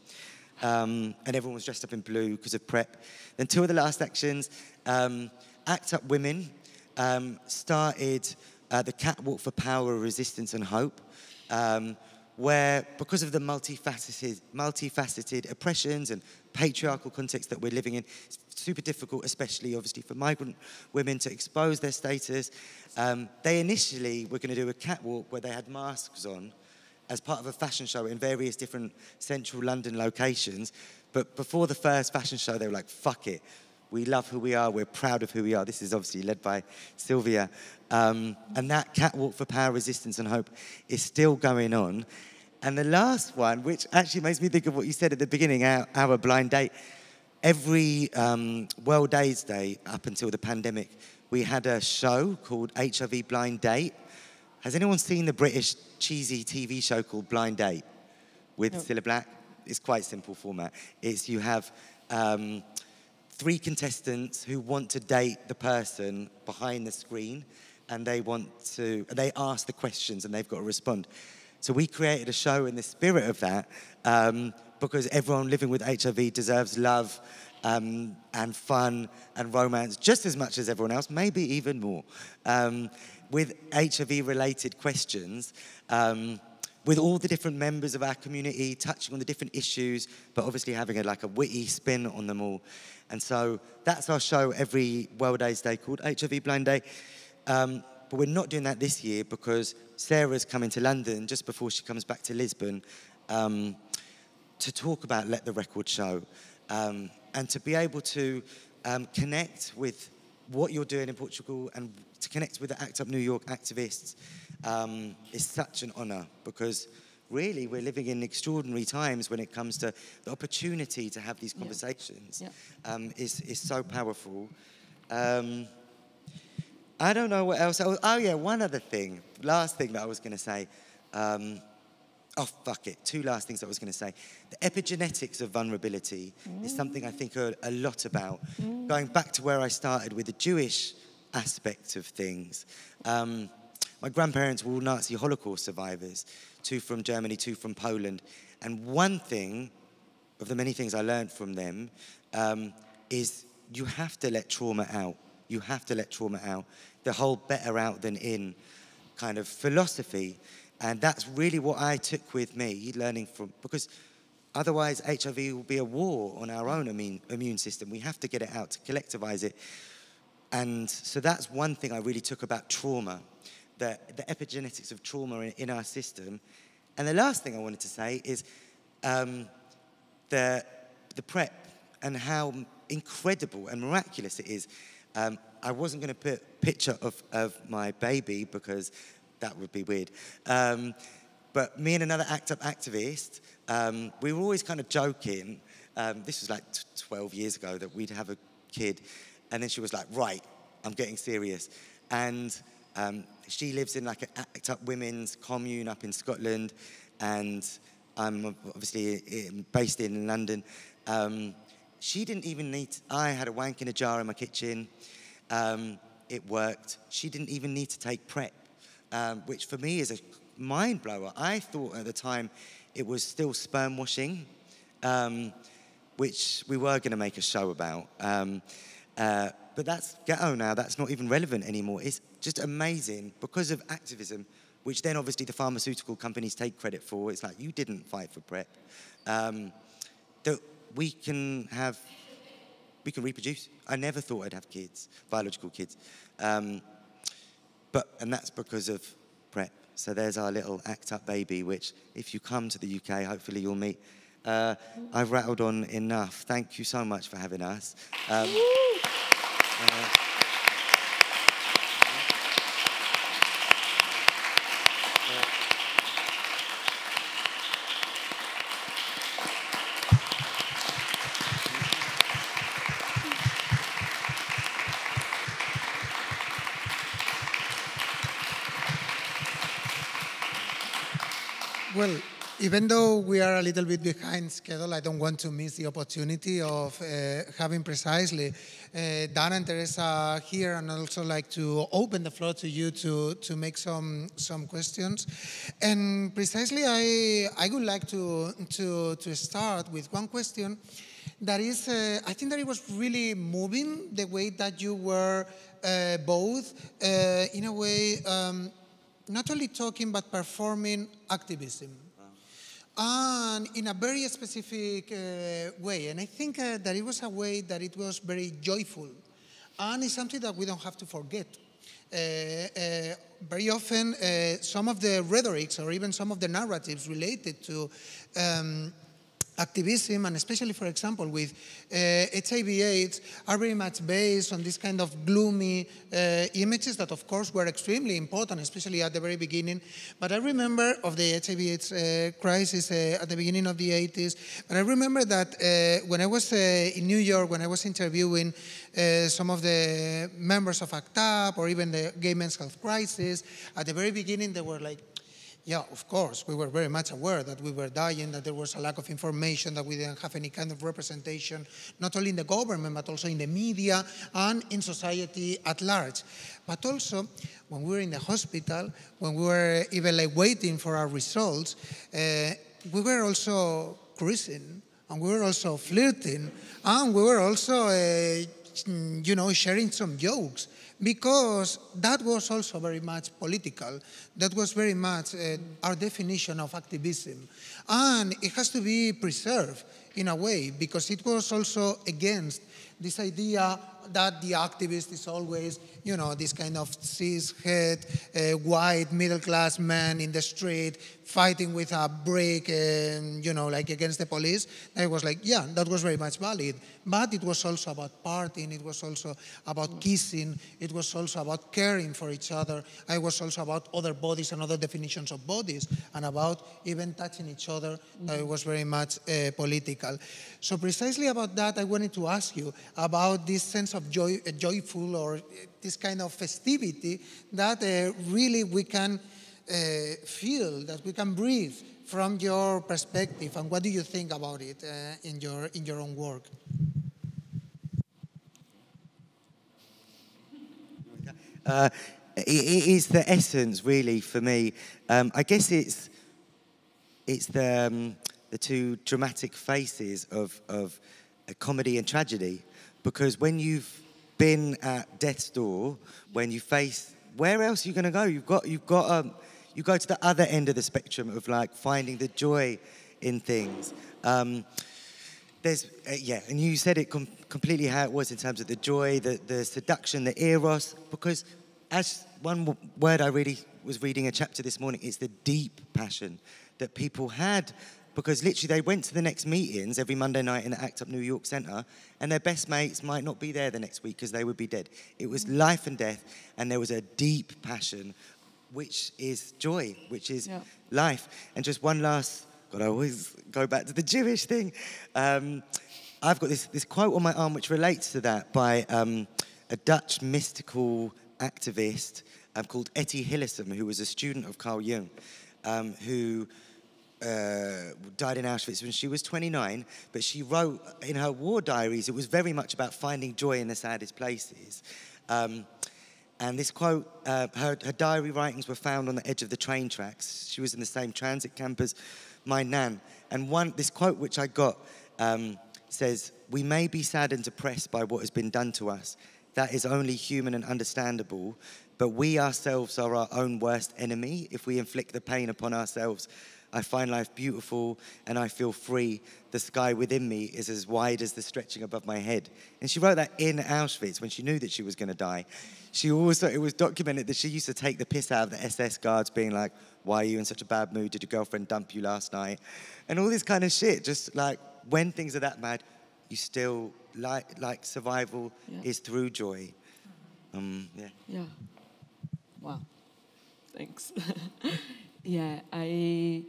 Um, and everyone was dressed up in blue because of PrEP. Then two of the last actions, um, ACT UP Women um, started uh, the Catwalk for Power, Resistance and Hope, um, where because of the multifaceted, multifaceted oppressions and patriarchal context that we're living in, it's super difficult, especially obviously for migrant women to expose their status. Um, they initially were going to do a catwalk where they had masks on as part of a fashion show in various different central London locations. But before the first fashion show, they were like, fuck it. We love who we are. We're proud of who we are. This is obviously led by Sylvia. Um, and that catwalk for power, resistance, and hope is still going on. And the last one, which actually makes me think of what you said at the beginning, our, our blind date. Every um, World AIDS Day up until the pandemic, we had a show called HIV Blind Date has anyone seen the British cheesy TV show called Blind Date with no. Cilla Black? It's quite simple format. It's you have um, three contestants who want to date the person behind the screen, and they want to. They ask the questions, and they've got to respond. So we created a show in the spirit of that, um, because everyone living with HIV deserves love. Um, and fun and romance just as much as everyone else, maybe even more. Um, with HIV related questions. With all the different members of our community touching on the different issues, but obviously having a, like a witty spin on them all. And so that's our show every World AIDS Day called HIV Blind Day. Um, but we're not doing that this year because Sarah's coming to London just before she comes back to Lisbon um, to talk about Let the Record Show um, and to be able to um, connect with what you're doing in Portugal and to connect with the ACT UP New York activists um, is such an honour because really we're living in extraordinary times when it comes to the opportunity to have these conversations yeah. Yeah. Um, is, is so powerful. Um, I don't know what else. Oh, oh, yeah, one other thing. Last thing that I was going to say. Oh, fuck it. Two last things I was going to say. The epigenetics of vulnerability mm. is something I think a, a lot about. Mm. Going back to where I started with the Jewish aspect of things. Um, my grandparents were all Nazi Holocaust survivors, two from Germany, two from Poland. And one thing, of the many things I learned from them, um, is you have to let trauma out. You have to let trauma out. The whole better out than in kind of philosophy. And that's really what I took with me, learning from, because otherwise HIV will be a war on our own immune, immune system. We have to get it out to collectivize it. And so that's one thing I really took about trauma, the, the epigenetics of trauma in, in our system. And the last thing I wanted to say is um, the, the PrEP and how incredible and miraculous it is. Um, I wasn't going to put a picture of, of my baby because that would be weird. Um, but me and another ACT UP activist, um, we were always kind of joking. Um, this was like t- 12 years ago that we'd have a kid. And then she was like, right, I'm getting serious. And um, she lives in like an ACT UP women's commune up in Scotland. And I'm obviously based in London. Um, she didn't even need, I had a wank in a jar in my kitchen. Um, it worked. She didn't even need to take PrEP, um, which for me is a mind blower. I thought at the time it was still sperm washing, um, which we were going to make a show about. Um, uh, but that's ghetto now. That's not even relevant anymore. It's just amazing because of activism, which then obviously the pharmaceutical companies take credit for. It's like you didn't fight for PrEP. Um, that we can have, we can reproduce. I never thought I'd have kids, biological kids. Um, but, and that's because of PrEP. So there's our little ACT UP baby, which if you come to the UK, hopefully you'll meet. Uh, I've rattled on enough. Thank you so much for having us. Um, uh, Well, even though we are a little bit behind schedule, I don't want to miss the opportunity of uh, having precisely uh, Dana and Teresa here, and also like to open the floor to you to, to make some some questions. And precisely, I I would like to to to start with one question that is, uh, I think that it was really moving the way that you were uh, both, uh, in a way. Um, not only talking but performing activism. And in a very specific uh, way. And I think uh, that it was a way that it was very joyful. And it's something that we don't have to forget. Uh, uh very often, uh, some of the rhetorics or even some of the narratives related to um, activism, and especially, for example, with uh, HIV/AIDS, are very much based on this kind of gloomy uh, images that, of course, were extremely important, especially at the very beginning. But I remember of the HIV/AIDS uh, crisis uh, at the beginning of the 80s. But I remember that uh, when I was uh, in New York, when I was interviewing some of the members of ACT UP or even the Gay Men's Health Crisis, at the very beginning, they were like, yeah, of course, we were very much aware that we were dying, that there was a lack of information, that we didn't have any kind of representation, not only in the government, but also in the media and in society at large. But also, when we were in the hospital, when we were even like waiting for our results, uh, we were also cruising, and we were also flirting, and we were also, uh, you know, sharing some jokes because that was also very much political. That was very much uh, our definition of activism. And it has to be preserved in a way because it was also against this idea that the activist is always, you know, this kind of cis-het, uh, white, middle-class man in the street fighting with a brick, and, you know, like against the police. And it was like, yeah, that was very much valid. But it was also about partying. It was also about kissing. It was also about caring for each other. It was also about other bodies and other definitions of bodies and about even touching each other. it was very much uh, political. So precisely about that, I wanted to ask you about this sense of joy, uh, joyful or uh, this kind of festivity that uh, really we can uh, feel, that we can breathe from your perspective. And what do you think about it uh, in, your, in your own work? Uh, it, it is the essence, really, for me. Um, I guess it's it's the um, the two dramatic faces of of comedy and tragedy, because when you've been at death's door, when you face where else are you going to go? You've got you've got um, you go to the other end of the spectrum of like finding the joy in things. Um, there's uh, yeah, and you said it com- completely how it was in terms of the joy, the the seduction, the eros. Because as one w- word I really was reading a chapter this morning, it's the deep passion that people had because literally they went to the next meetings every Monday night in the ACT UP New York Centre, and their best mates might not be there the next week because they would be dead. It was life and death, and there was a deep passion, which is joy, which is Yeah. life. And just one last, God, I always go back to the Jewish thing. Um, I've got this, this quote on my arm which relates to that by um, a Dutch mystical activist um, called Etty Hillesum, who was a student of Carl Jung, um, who uh, died in Auschwitz when she was 29, but she wrote in her war diaries, it was very much about finding joy in the saddest places. Um, and this quote, uh, her, her diary writings were found on the edge of the train tracks. She was in the same transit camp as my nan. And one, this quote which I got um, says, We may be sad and depressed by what has been done to us. That is only human and understandable. But we ourselves are our own worst enemy if we inflict the pain upon ourselves. I find life beautiful and I feel free. The sky within me is as wide as the stretching above my head. And she wrote that in Auschwitz when she knew that she was going to die. She also, it was documented that she used to take the piss out of the SS guards, being like, Why are you in such a bad mood? Did your girlfriend dump you last night? And all this kind of shit. Just like when things are that bad, you still like, like survival Yeah. is through joy. Um, yeah. Yeah. Wow. Thanks. yeah, I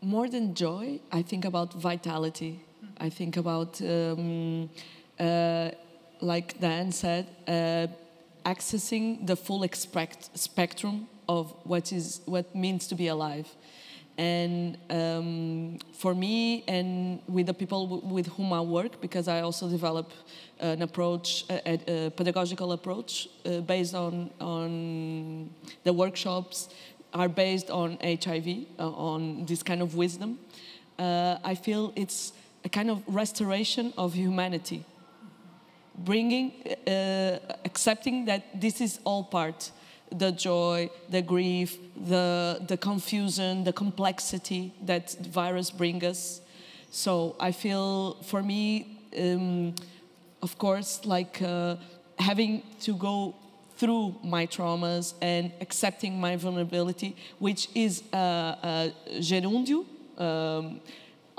more than joy, I think about vitality. I think about, um, uh, like Dan said, uh, accessing the full expect- spectrum of what is what means to be alive. And um, for me, and with the people with whom I work, because I also develop an approach, a, a- pedagogical approach uh, based on on the workshops are based on HIV, uh, on this kind of wisdom. Uh, I feel it's a kind of restoration of humanity bringing, uh, accepting that this is all part the joy, the grief, the, the confusion, the complexity that the virus brings us. So I feel for me, um, of course, like uh, having to go through my traumas and accepting my vulnerability, which is a, a gerúndio, um,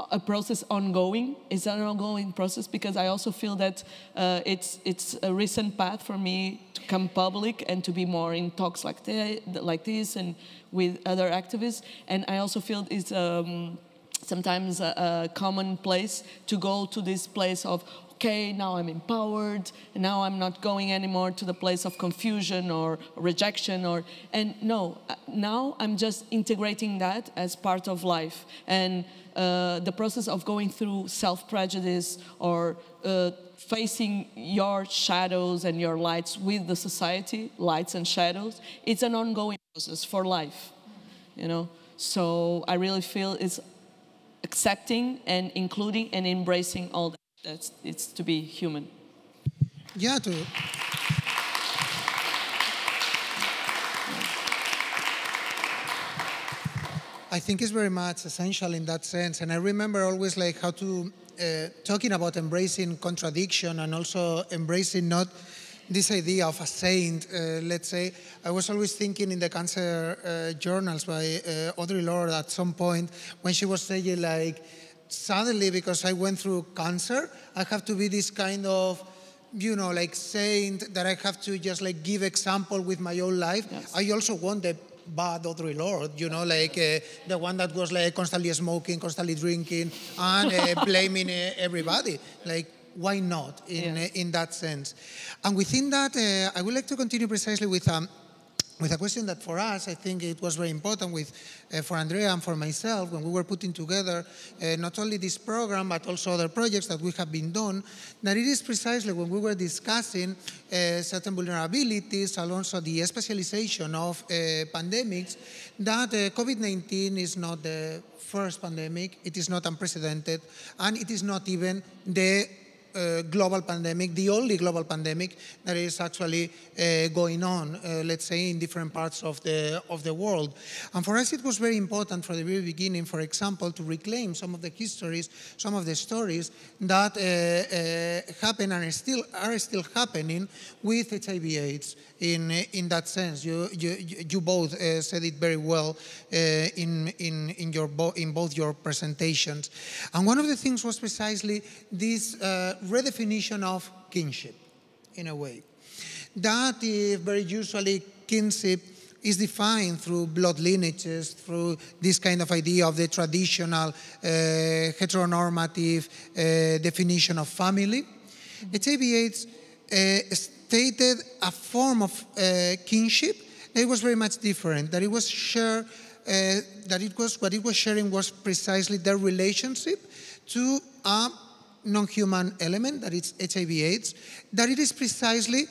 a process ongoing. It's an ongoing process because I also feel that uh, it's it's a recent path for me to come public and to be more in talks like like this and with other activists. And I also feel it's um, sometimes a, a common place to go to this place of okay now i'm empowered now i'm not going anymore to the place of confusion or rejection or and no uh, now i'm just integrating that as part of life. And uh, the process of going through self-prejudice or uh, facing your shadows and your lights with the society lights and shadows it's an ongoing process for life you know? So i really feel it's accepting and including and embracing all that that's it's to be human Yeah, to I think it's very much essential in that sense. And I remember always like how to uh, talking about embracing contradiction and also embracing not this idea of a saint. Uh, let's say I was always thinking in the cancer uh, journals by uh, Audre Lorde at some point when she was saying like, suddenly because I went through cancer, I have to be this kind of you know, like saint that I have to just like give example with my own life. Yes. I also want the bad Audre Lorde, you know, like uh, the one that was like constantly smoking, constantly drinking, and uh, blaming uh, everybody. Like, why not in Yes. uh, in that sense? And within that, uh, I would like to continue precisely with um, with a question that for us, I think it was very important with, uh, for Andrea and for myself when we were putting together uh, not only this program but also other projects that we have been done, that it is precisely when we were discussing uh, certain vulnerabilities and also the specialization of uh, pandemics that uh, COVID-19 is not the first pandemic, it is not unprecedented, and it is not even the uh, global pandemic, the only global pandemic that is actually uh, going on, uh, let's say, in different parts of the, of the world. And for us, it was very important from the very beginning, for example, to reclaim some of the histories, some of the stories that uh, uh, happen and still, are still happening with HIV/AIDS in, in that sense. You, you, you both uh, said it very well uh, in, in, in, your bo in both your presentations. And one of the things was precisely this uh, redefinition of kinship, in a way. That is very usually kinship is defined through blood lineages, through this kind of idea of the traditional uh, heteronormative uh, definition of family. HIV/AIDS uh, stated a form of uh, kinship that was very much different, that it was shared, uh, that it was, what it was sharing was precisely their relationship to a non-human element, that is HIV/AIDS, that it is precisely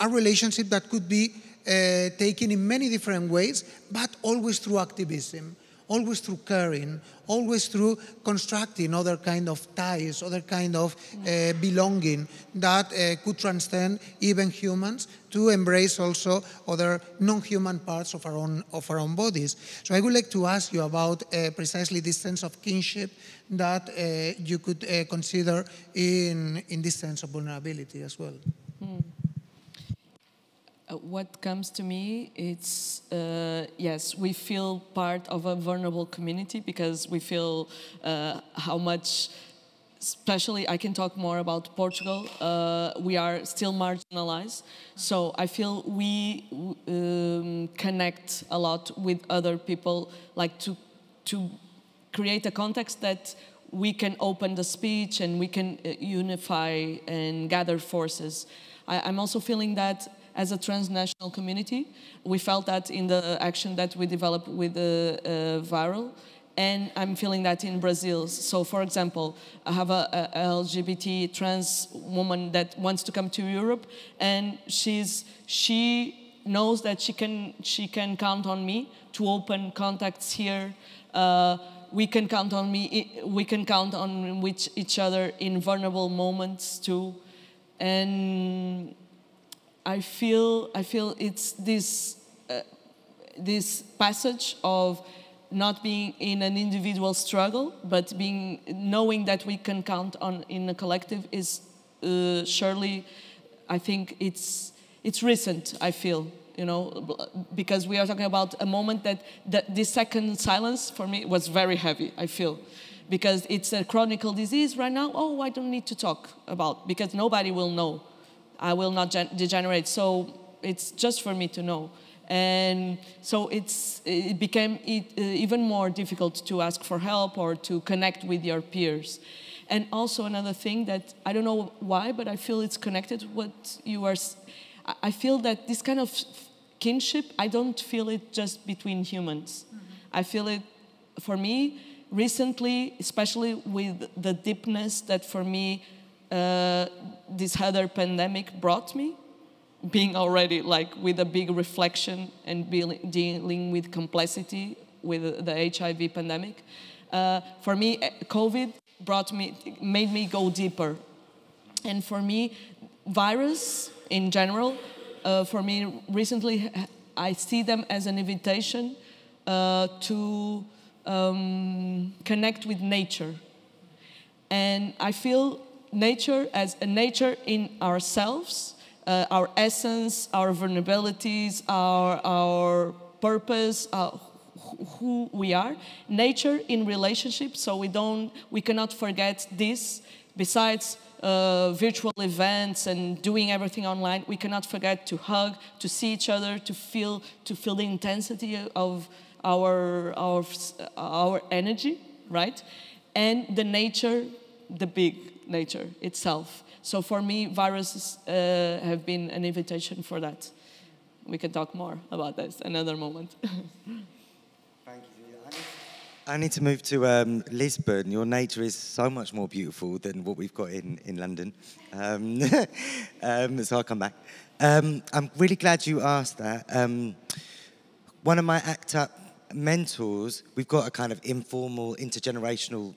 a relationship that could be uh, taken in many different ways, but always through activism, always through caring, always through constructing other kind of ties, other kind of uh, belonging that uh, could transcend even humans to embrace also other non-human parts of our own of our own bodies. So I would like to ask you about uh, precisely this sense of kinship that uh, you could uh, consider in in this sense of vulnerability as well. Mm what comes to me it's uh, yes we feel part of a vulnerable community because we feel uh, how much especially i can talk more about portugal uh, we are still marginalized. So i feel we um, connect a lot with other people like to to create a context that we can open the speech and we can uh, unify and gather forces. I, i'm also feeling that as a transnational community. We felt that in the action that we developed with the uh, viral, and I'm feeling that in Brazil. So, for example, I have a, a, LGBT trans woman that wants to come to Europe, and she's she knows that she can she can count on me to open contacts here. Uh, we can count on me. We can count on which each other in vulnerable moments too, and I feel I feel it's this uh, this passage of not being in an individual struggle, but being knowing that we can count on in a collective is uh, surely, I think it's it's recent. I feel you know because we are talking about a moment that that this second silence for me was very heavy. I feel because it's a chronic disease right now. Oh, I don't need to talk about because nobody will know I will not degenerate. So it's just for me to know. And so it's, it became even more difficult to ask for help or to connect with your peers. And also another thing that I don't know why, but I feel it's connected what you are. I feel that this kind of kinship, I don't feel it just between humans. Mm-hmm. I feel it for me recently, especially with the deepness that for me uh, this other pandemic brought me, being already like with a big reflection and dealing with complexity with the HIV pandemic. Uh, for me, eh, COVID brought me, made me go deeper. And for me, virus in general, uh, for me recently, I see them as an invitation uh, to um, connect with nature. And I feel nature as a nature in ourselves, uh, our essence, our vulnerabilities, our, our purpose, uh, who we are. Nature in relationship, so we don't, we cannot forget this. Besides uh, virtual events and doing everything online, we cannot forget to hug, to see each other, to feel, to feel the intensity of our, our, our energy, right? And the nature, the big nature itself. So for me, viruses uh, have been an invitation for that. We can talk more about this another moment. Thank you. I need to move to um, Lisbon. Your nature is so much more beautiful than what we've got in, in London. Um, um, so I'll come back. Um, I'm really glad you asked that. Um, one of my ACT UP mentors, we've got a kind of informal intergenerational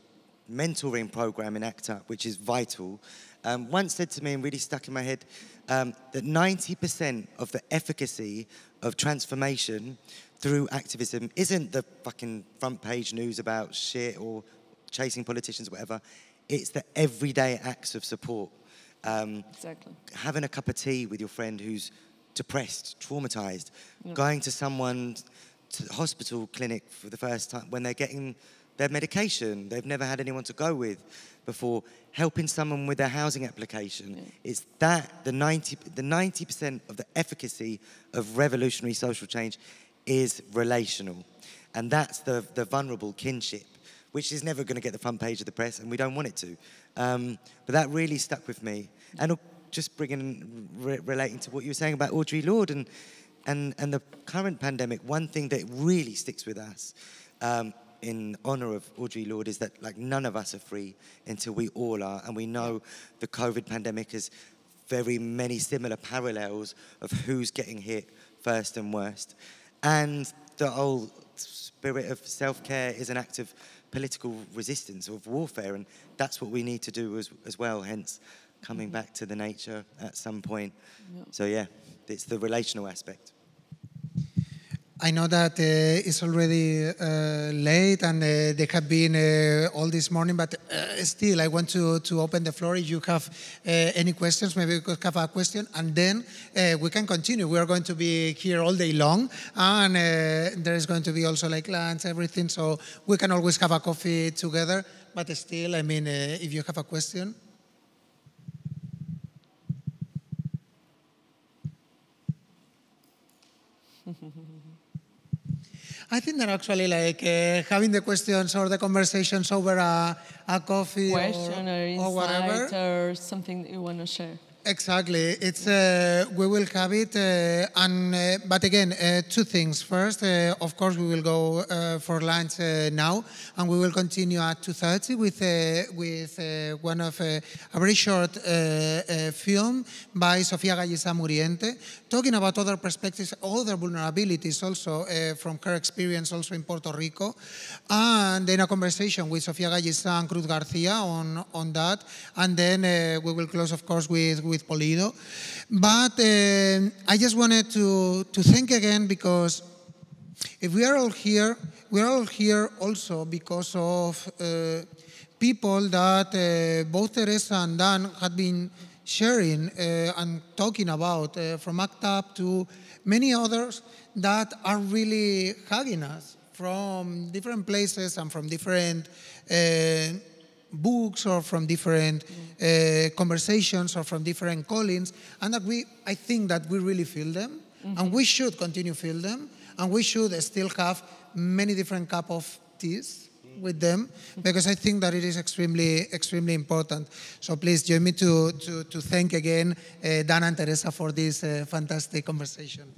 mentoring program in ACT UP, which is vital, um, once said to me and really stuck in my head um, that 90% of the efficacy of transformation through activism isn't the fucking front page news about shit or chasing politicians, or whatever. It's the everyday acts of support. Um, Exactly. having a cup of tea with your friend who's depressed, traumatized, Yeah. going to someone's hospital clinic for the first time when they're getting their medication they've never had anyone to go with before, helping someone with their housing application. It's that the 90 the 90% of the efficacy of revolutionary social change is relational. And that's the, the vulnerable kinship, which is never going to get the front page of the press, and we don't want it to. Um, but that really stuck with me. And just bringing, re- relating to what you were saying about Audre Lorde and, and, and the current pandemic, one thing that really sticks with us um, in honor of Audre Lorde is that like none of us are free until we all are. And we know the COVID pandemic has very many similar parallels of who's getting hit first and worst. And the whole spirit of self-care is an act of political resistance, of warfare, and that's what we need to do as, as well, hence coming mm-hmm. back to the nature at some point. So yeah, it's the relational aspect. I know that uh, it's already uh, late and uh, they have been uh, all this morning, but uh, still, I want to, to open the floor. If you have uh, any questions, maybe we could have a question, and then we can continue. We are going to be here all day long, and there is going to be also like lunch, everything, so we can always have a coffee together. But still, I mean, if you have a question. I think that actually, like uh, having the questions or the conversations over a, a coffee or- or, or whatever. or something that you want to share. Exactly. It's uh, we will have it, uh, and uh, but again, uh, two things. First, uh, of course, we will go uh, for lunch now, and we will continue at two thirty with with one of a very short film by Sofia Gallisa Muriente, talking about other perspectives, other vulnerabilities, also from her experience, also in Puerto Rico, and then a conversation with Sofia Gallisa and Cruz Garcia on on that, and then we will close, of course, with with Polido. But uh, I just wanted to to think again because if we are all here, we are all here also because of uh, people that uh, both Teresa and Dan had been sharing uh, and talking about, uh, from ACT UP to many others that are really hugging us from different places and from different books or from different uh, conversations or from different callings, and that we, I think that we really feel them, and we should continue feel them, and we should still have many different cup of teas with them because I think that it is extremely, extremely important. So please join me to, to, to thank again uh, Dan and Teresa for this uh, fantastic conversation.